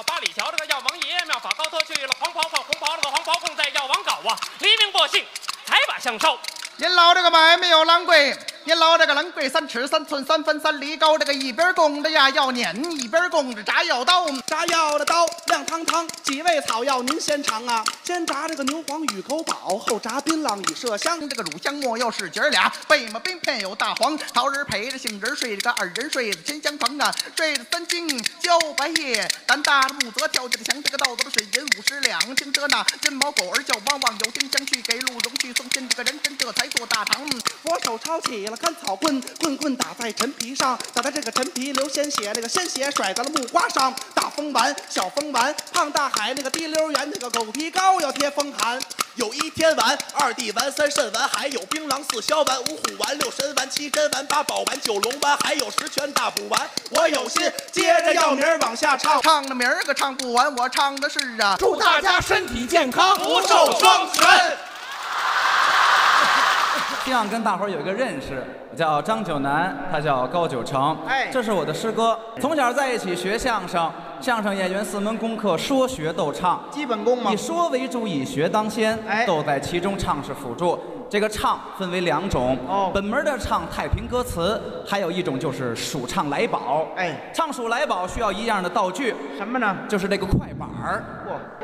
八里桥，这个药王爷妙法高特去了黄袍换红袍，这个黄袍供在药王镐啊，黎明过隙才把香烧。您老这个买卖有狼贵，您捞这个郎贵三尺三寸三分三厘高，这个一边供着呀要撵，一边供着炸药刀，炸药的刀亮堂堂，几味草药您先尝啊。先炸这个牛黄与口宝，后炸槟榔与麝香。这个乳香没有是姐儿俩，贝母冰片有大黄，桃仁陪着杏仁睡，这个二人睡的千香房啊，睡着三更交白夜，胆大的木则跳起来墙，这个豆子的水银五十两，听着那金毛狗儿叫汪汪，有丁香去给鹿茸去送信，这个人参这才做大堂。我手抄起了干草棍，棍棍打在陈皮上，打在这个陈皮流鲜血，那个鲜血甩在了木瓜上。大风丸、小风丸，胖大海那个滴溜圆，那个狗皮膏要贴风寒。有一天丸、二地丸、三肾丸，还有槟榔、四消丸、五虎丸、六神丸、七珍丸、八宝丸、九龙丸，还有十全大补丸。我有心接着药名儿往下唱，唱的名儿可唱不完，我唱的是啊，祝大家身体健康，福寿双全。希望跟大伙儿有一个认识。我叫张九南，他叫高九成。哎这是我的师哥，从小在一起学相声，相声演员四门功课：说学逗唱。基本功嘛以说为主，以学当先。哎逗在其中，唱是辅助。这个唱分为两种，哦本门的唱太平歌词，还有一种就是数唱来宝。哎，唱数来宝需要一样的道具，什么呢？就是那个快板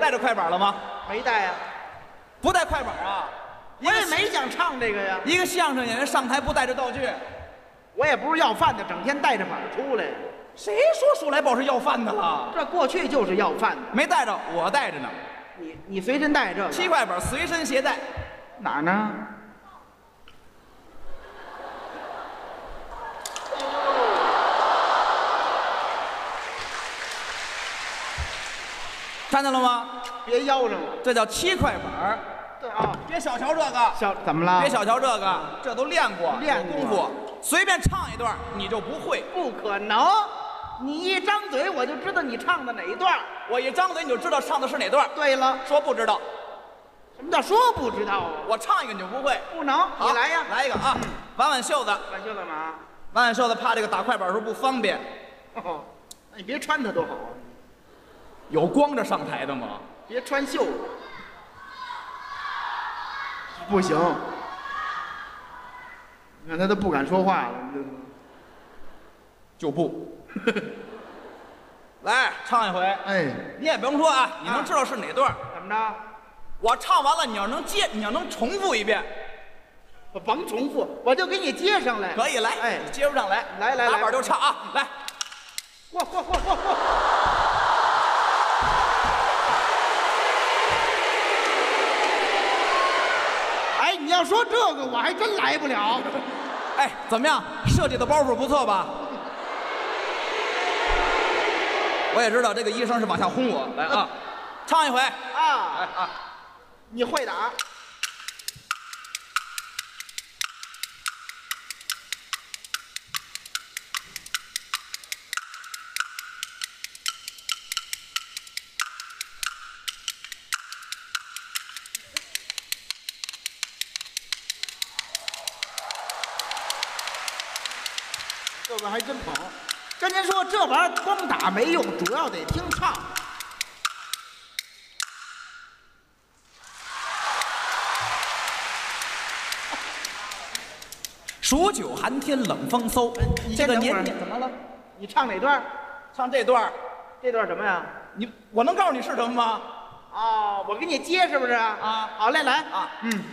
带着快板了吗？没带呀、不带快板啊？我也没想唱这个呀。一个相声演员上台不带着道具，我也不是要饭的，整天带着板出来。谁说数来宝是要饭的了？这过去就是要饭的。没带着，我带着呢。你你随身带着？七块板随身携带，哪儿呢？看见了吗？别腰上了。这叫七块板儿。对啊，别小瞧这个，小怎么了？别小瞧这个，这都练过，练过有功夫。随便唱一段，你就不会。不可能！你一张嘴，我就知道你唱的哪一段。我一张嘴，你就知道唱的是哪段。对了，说不知道，什么叫说不知道啊？我唱一个你就不会。不能，好你来呀！来一个啊！挽挽袖子，挽袖干嘛？挽挽袖子，怕这个打快板的时候不方便。哦，那你别穿它多好啊！有光着上台的吗？别穿袖子，不行。你看他都不敢说话了，就不。来唱一回，哎，你也不用说啊，你能知道是哪段？怎么着？我唱完了，你要能接，你要能重复一遍，我甭重复，我就给你接上来。可以来，哎，接不上来，来来来打板就唱啊，来，嚯嚯嚯嚯嚯！你要说这个，我还真来不了。哎，怎么样？设计的包袱不错吧？我也知道这个医生是往下轰我，来啊，唱一回。啊啊！你会打？这玩意儿还真捧。跟您说，这玩意儿光打没用，主要得听唱。数九寒天冷风嗖，这个年年怎么了？你唱哪段？唱这段，这段什么呀？你我能告诉你是什么吗？哦，我给你接是不是？啊，好嘞，来啊，嗯。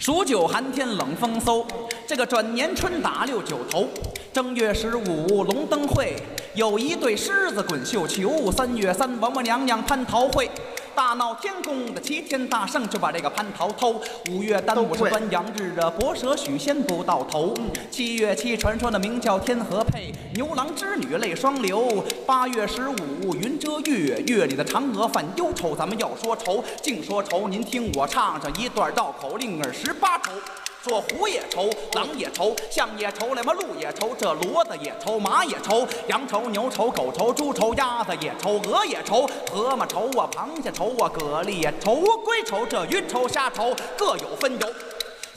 数九寒天冷风嗖，这个转年春打六九头。正月十五龙灯会，有一对狮子滚绣球。三月三王母娘娘蟠桃会，大闹天宫的齐天大圣就把这个蟠桃偷。五月端午是端阳日啊，博蛇许仙不到头。七月七传说那名叫天河配，牛郎织女泪双流。八月十五云遮月，月里的嫦娥犯忧愁。咱们要说愁，净说愁，您听我唱上一段绕口令儿十八愁。说虎也愁，狼也愁，象也愁，来嘛鹿也愁，这骡子也愁，马也愁，羊愁，牛愁，狗愁，猪愁，鸭子也愁，鹅也愁，河马愁啊，螃蟹愁啊，蛤蜊也愁，乌龟愁，这鱼愁，虾愁各有分忧。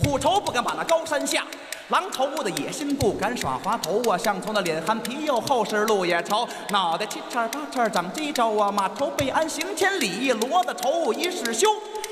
虎愁不敢把那高山下，狼愁的野心不敢耍滑头啊，象愁那脸憨皮又厚实，鹿也愁，脑袋七叉八叉长犄角啊，马愁备鞍行千里，骡子愁一世休。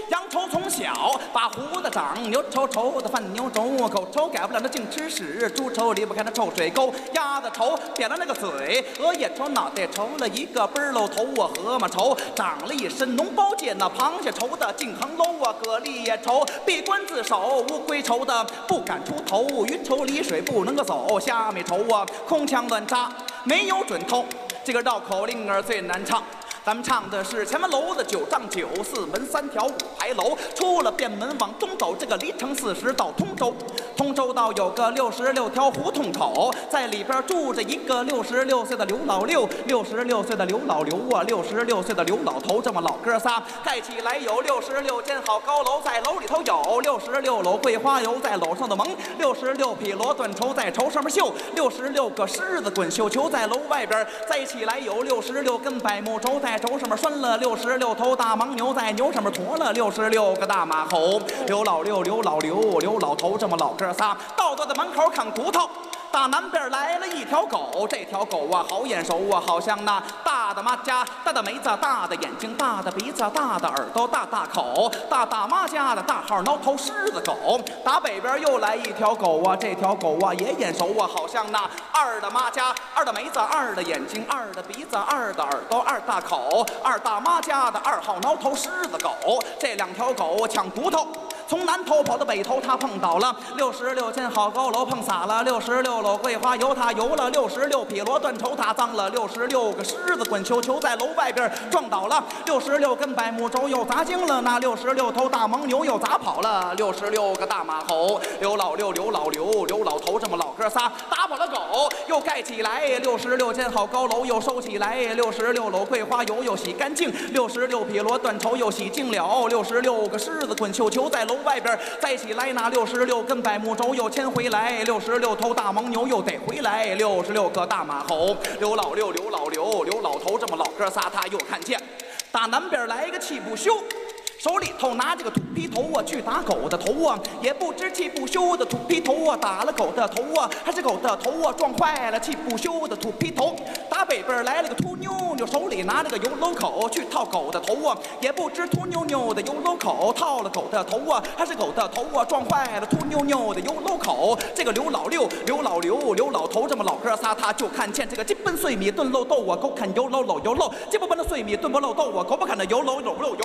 羊愁从小把胡子长，牛愁愁的犯牛肿，狗愁改不了那净吃屎，猪愁离不开那臭水沟，鸭子愁扁了那个嘴，鹅也愁脑袋愁了一个背儿露头啊，河马愁长了一身脓包剑呐，螃蟹愁的净横喽啊，蛤蜊也愁闭关自守，乌龟愁的不敢出头，鱼愁离水不能够走，虾米愁啊空腔乱扎没有准头，这个绕口令儿最难唱。咱们唱的是前门楼子九丈九，四门三条五牌楼。出了便门往东走，这个离城四十到通州。通州道有个六十六条胡同口，在里边住着一个六十六岁的刘老六，六十六岁的刘老刘啊，六十六岁的刘老头，这么老哥仨，盖起来有六十六间好高楼，在楼里头有六十六篓桂花油，在篓上的蒙六十六匹罗缎绸，在绸上面绣六十六个狮子滚绣球，在楼外边栽起来有六十六根百木轴，在在轴上面拴了六十六头大牦牛，在牛上面驮了六十六个大马猴。刘老六，刘老刘，刘老头，这么老哥仨，倒坐在门口啃骨头。大南边来了一条狗，这条狗啊好眼熟啊，好像那大的妈家，大的梅子，大的眼睛，大的鼻子，大的耳朵，大大口，大大妈家的大号挠头狮子狗。打北边又来一条狗啊，这条狗啊也眼熟啊，好像那二的妈家，二的梅子，二的眼睛，二的鼻子，二的耳朵，二大口，二大妈家的二号挠头狮子狗。这两条狗抢骨头。从南头跑到北头，他碰倒了。六十六间好高楼，碰洒了。六十六篓桂花油，他油了。六十六匹罗缎绸，他脏了。六十六个狮子滚球球，在楼外边撞倒了。六十六根百木轴，又砸惊了。那六十六头大牦牛，又砸跑了。六十六个大马猴。刘老六，刘老刘，刘老头，这么老哥仨打跑了狗，又盖起来。六十六间好高楼，又收起来。六十六篓桂花油，又洗干净。六十六匹罗缎绸，又洗净了。六十六个狮子滚绣球，在楼外边再起来那六十六根百木轴，又牵回来六十六头大蒙牛，又得回来六十六个大马猴。刘老六，刘老刘，刘老头，这么老哥仨，他又看见打南边来个气不休。手里头拿着个土坯头啊，去打狗的头啊，也不知气不休的土坯头啊，打了狗的头啊，还是狗的头啊，撞坏了气不休的土坯头。打北边来了个秃妞妞，手里拿着个油篓口，去套狗的头啊，也不知秃妞妞的油篓口套了狗的头啊，还是狗的头啊，撞坏了秃妞妞的油篓口。这个刘老六、刘老刘、刘老头这么老哥仨，他就看见这个鸡奔碎米炖漏豆啊，狗啃油篓篓油篓，鸡不奔那碎米炖不漏豆啊，狗不啃那油篓篓漏油。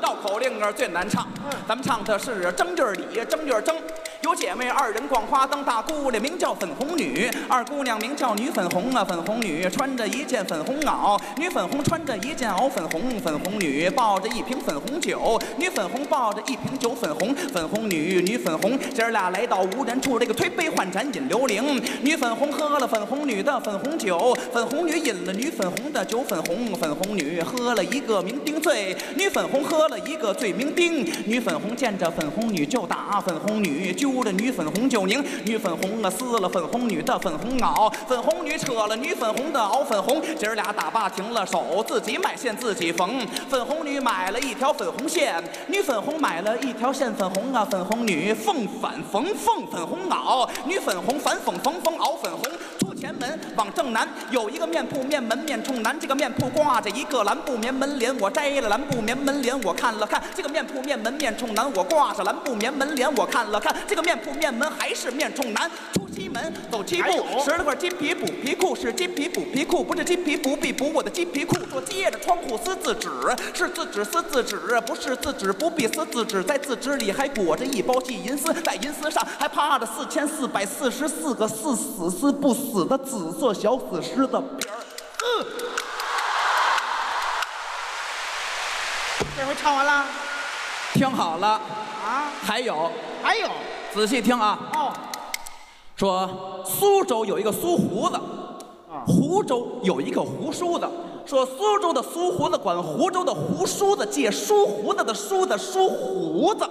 绕口令啊最难唱，咱们唱的是正月里正月正。有姐妹二人逛花灯，大姑娘名叫粉红女，二姑娘名叫女粉红啊。粉红女穿着一件粉红袄，女粉红穿着一件袄粉红。粉红女抱着一瓶粉红酒，女粉红抱着一瓶酒粉红。粉红女女粉红姐儿俩来到无人处，这个推杯换盏饮流灵。女粉红喝了粉红女的粉红酒，粉红女饮了女粉红的酒粉红。粉红女喝了一个酩酊醉，女粉红喝了一个醉酩酊。女粉红见着粉红女就打，粉红女就的女粉红九宁。女粉红啊撕了粉红女的粉红袄，粉红女扯了女粉红的袄粉红。姐儿俩打罢停了手，自己买线自己缝。粉红女买了一条粉红线，女粉红买了一条线粉红啊。粉红女缝反缝缝粉红袄，女粉红反缝缝缝袄粉红。出前门往正南有一个面铺，面门面冲南，这个面铺挂着一个蓝布棉门帘。我摘了蓝布棉门帘，我看了看这个面铺面门面冲南，我挂着蓝布棉门帘，我看了看这个面铺面门还是面冲南。出西门走七步，拾了块金皮补皮裤，是金皮补皮裤，不是金皮不必补我的金皮裤。说接着窗户撕字纸，是字纸撕字纸，不是字纸不必撕字纸，在字纸里还裹着一包细银丝，在银丝上还趴着四千四百四十四个似死似不死的紫色小死尸的边儿。嗯，这回唱完了听好了，啊？还有，还有仔细听啊。哦，说苏州有一个苏胡子，湖州有一个胡梳子。说苏州的苏胡子管湖州的胡梳子借梳胡子的梳子梳胡子。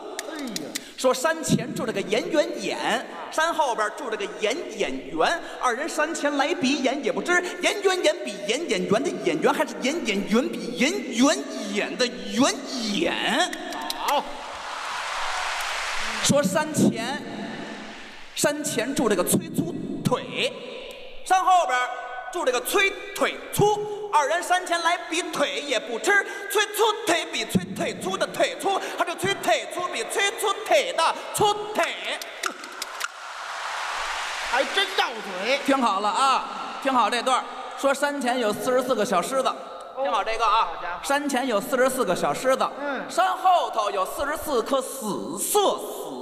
说山前住着个严元演，山后边住着个严演员，二人山前来比演，也不知严元演比严演员的演员，还是严演员比严元演的元演。好，说山前，山前住着个崔粗腿，山后边住这个崔腿粗，二人山前来比腿也不知，崔粗腿比崔腿粗的腿粗，还是崔腿粗比崔粗腿的粗腿。还真绕嘴。听好了啊，听好这段儿说山前有四十四个小狮子，听好这个啊，山前有四十四个小狮子，嗯。山后头有四十四棵死色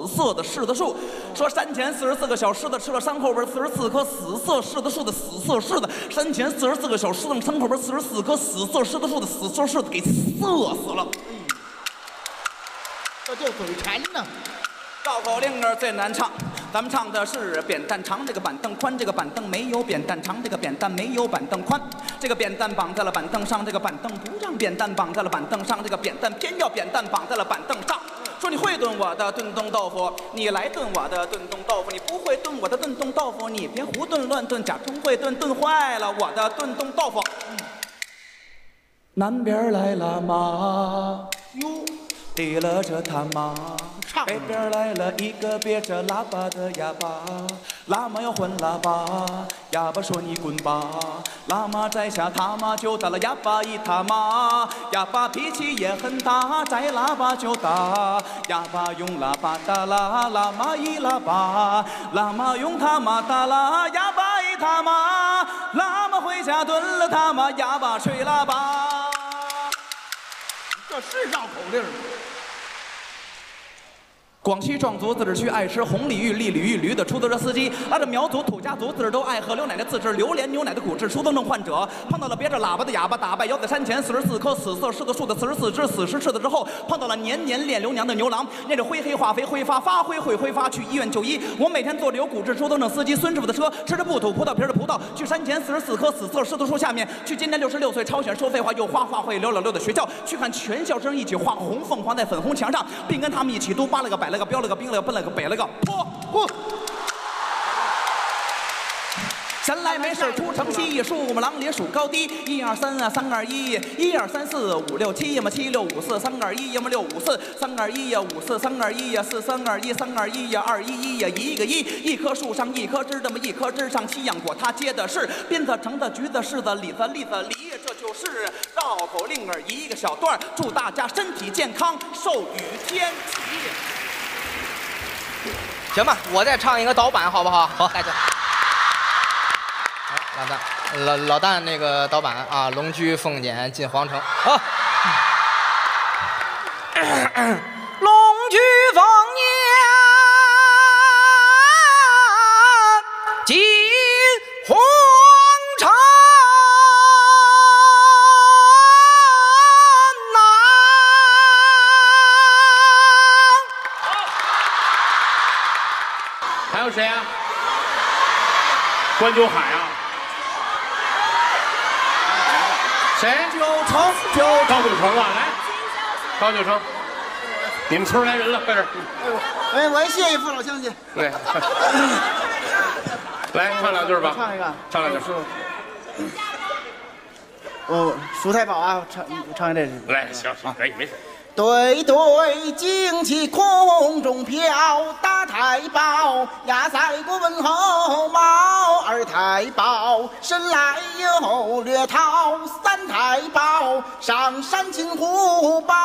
死色的柿子树。说山前四十四个小狮子吃了山后边四十四棵死色柿子树的死色柿子，山前四十四个小狮子山后边四十四棵死色柿子树的死色柿子给涩死了。这就嘴馋呢。绕口令儿最难唱，咱们唱的是扁担长，这个板凳宽，这个板凳没有扁担长，这个扁担没有板凳宽，这个扁担绑在了板凳上，这个板凳不让扁担绑在了板凳上，这个扁担偏要扁担绑在了板凳上。说你会炖我的炖冻豆腐，你来炖我的炖冻豆腐；你不会炖我的炖冻豆腐，你别胡炖乱炖，假装会炖，炖坏了我的炖冻豆腐。南边来了马，哟，提了这他妈。北边来了一个别着喇叭的哑巴，喇嘛要换喇叭，哑巴说你滚吧。喇嘛摘下他妈就打了哑巴一他妈，哑巴脾气也很大，摘喇叭就打。哑巴用喇叭打了喇嘛一喇叭，喇嘛用他妈打了哑巴一他妈，喇嘛回家炖了他妈哑巴吹喇叭。这是绕口令吗？广西壮族自治区爱吃红鲤鱼、绿鲤鱼、驴的出租车司机，拉着苗族、土家族自治都爱喝牛奶的自制榴莲牛奶的骨质疏松症患者，碰到了别着喇叭的哑巴，打败腰在山前四十四棵死色柿子树的四十四只死尸柿子之后，碰到了年年恋刘娘的牛郎，念着灰黑化肥挥发发灰会挥发，去医院就医。我每天坐着有骨质疏松症司机孙师傅的车，吃着不吐葡萄皮的葡萄，去山前四十四棵死色柿子树下面，去今年六十六岁超选说废话又画画会溜溜溜的学校，去看全校生一起画红凤凰在粉红墙上，并跟他们一起都扒了个摆了个标了个兵了个奔了个北了个，嚯嚯！闲来没事出城西，树木狼林数高低，一二三啊三二一，一二三四五六七呀嘛七六五四三二一呀嘛六五四三二一呀五四三二一呀四三二一三二一呀二一一呀一个一，一棵树上一棵枝，这么一棵枝上七样果，它结的是鞭子、橙子、橘子、柿子、李子、栗子、梨，这就是绕口令儿一个小段儿，祝大家身体健康，寿与天齐。行吧，我再唱一个导板，好不好？好，来个。老大，老老旦那个导板啊，龙驹凤辇进皇城。好，龙驹凤关九海啊？谁？九成，九高九成啊！来，高九成，你们村来人了，快点！哎，我也谢谢父老乡亲。对，来唱两句吧。唱一个，唱两句。我苏太保啊，唱唱这是。来，行行，可以，没事。对对，旌旗空中飘，大太保压在过问候帽，二太保生来又略逃，三太保上山擒虎豹，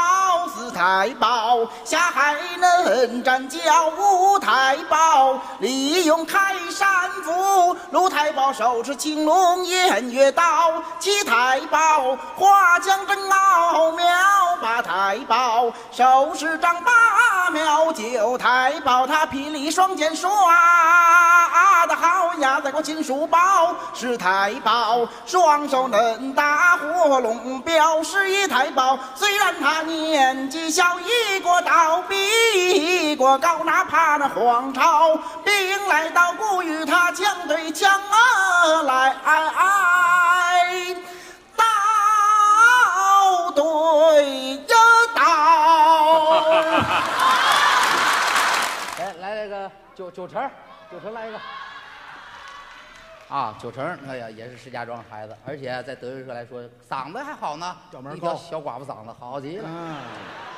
四太保下海能战交，五太保利用开山斧，六太保手持青龙偃月刀，七太保花将真奥妙，八太保。手持丈八苗，九太保他霹雳双剑耍的好呀，在过金属宝。是太保双手能打火龙镖，十一太保虽然他年纪小，一过刀比一过高，哪怕那皇朝兵来到不与他枪对枪啊来。刀对着刀。来来那个九九成，九成来一个。啊，九成，哎呀，也是石家庄孩子，而且在德云社来说，嗓子还好呢，一条调门高小寡妇嗓子好极了。嗯，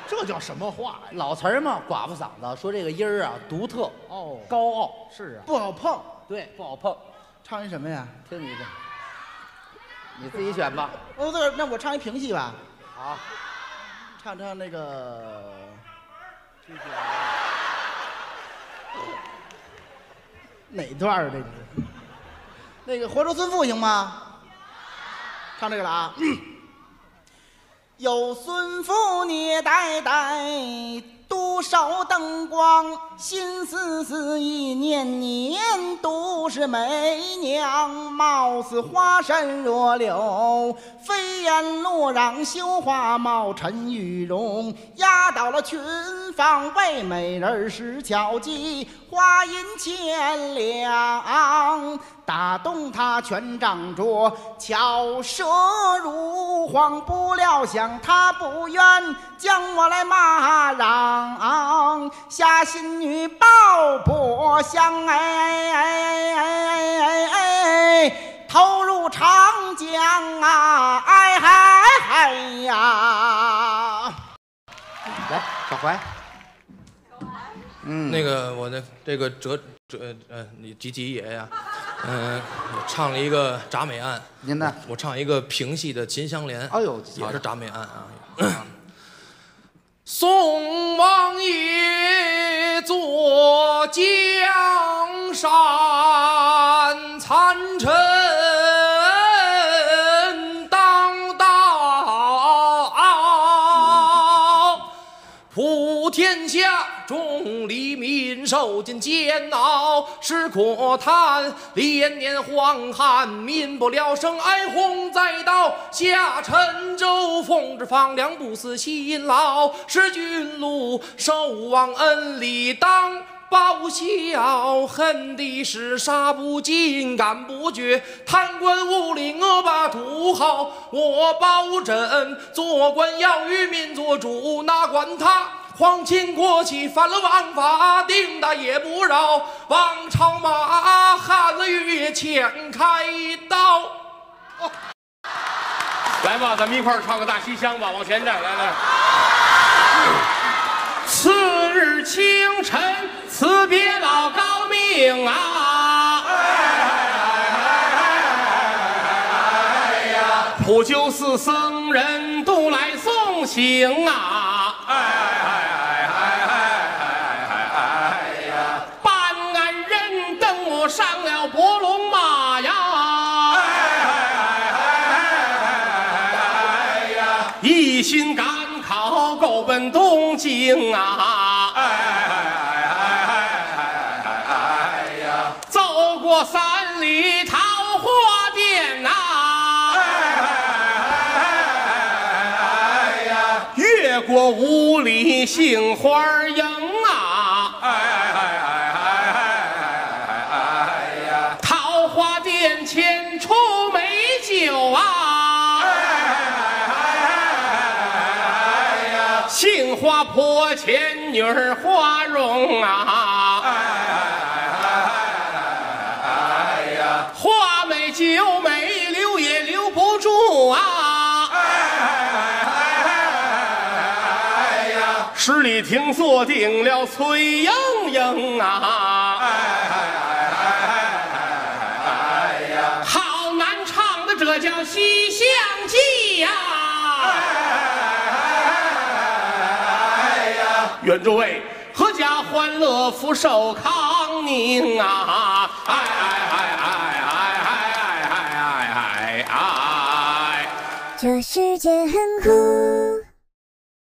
这叫什么话呀？老词儿嘛，寡妇嗓子，说这个音儿啊独特哦，高傲，是啊，不好碰。对，不好碰。唱一什么呀？听你的，你自己选吧。哦，对，那我唱一评戏吧。好，唱唱那个，谢谢哪段儿啊？这个是那个《活捉孙父》行吗？唱这个了啊。有孙父捏呆呆，手灯光，心思思意念念，都是媚娘，貌似花山若柳，飞檐落壤羞花帽，陈玉容，压倒了群为美人拾巧计，花银千两，打动他权杖着，巧舌如簧。不料想他不愿将我来骂嚷，下心女抱破香，哎哎哎哎哎哎哎哎，投入长江啊，哎嗨嗨呀！来，小怀。嗯，那个我的这个哲哲呃，你吉吉爷呀，嗯、我唱了一个《铡美案》。您呢？我唱一个评戏的《秦香莲》。哎呦也是铡美案啊。宋王爷坐江山，参臣受尽煎熬，时可叹连年荒旱，民不聊生，哀鸿在道。下陈州，奉旨放粮，不辞辛劳，使君禄，守望恩里当。报效，恨的是杀不尽，干不绝，贪官污吏恶霸土豪。我包拯，做官要与民做主，哪管他皇亲国戚，犯了王法，定打也不饶。王朝马汉了越前开刀。来吧，咱们一块儿唱个大西厢吧，往前站，来来。次日清晨，辞别老高明啊！普救寺僧人都来送行啊！办东京啊。哎哎哎哎哎哎哎哎哎呀。走过三里桃花店啊哎哎哎哎哎哎哎呀。越过五里杏花营。婆前女儿花容啊，哎呀，花美酒美，留也留不住啊。哎呀，十里亭坐定了，崔莺莺啊。哎呀，好难唱的，这叫西厢记呀。愿诸位阖家欢乐，福寿康宁啊！哎哎哎哎哎哎哎哎哎哎！这世界很酷。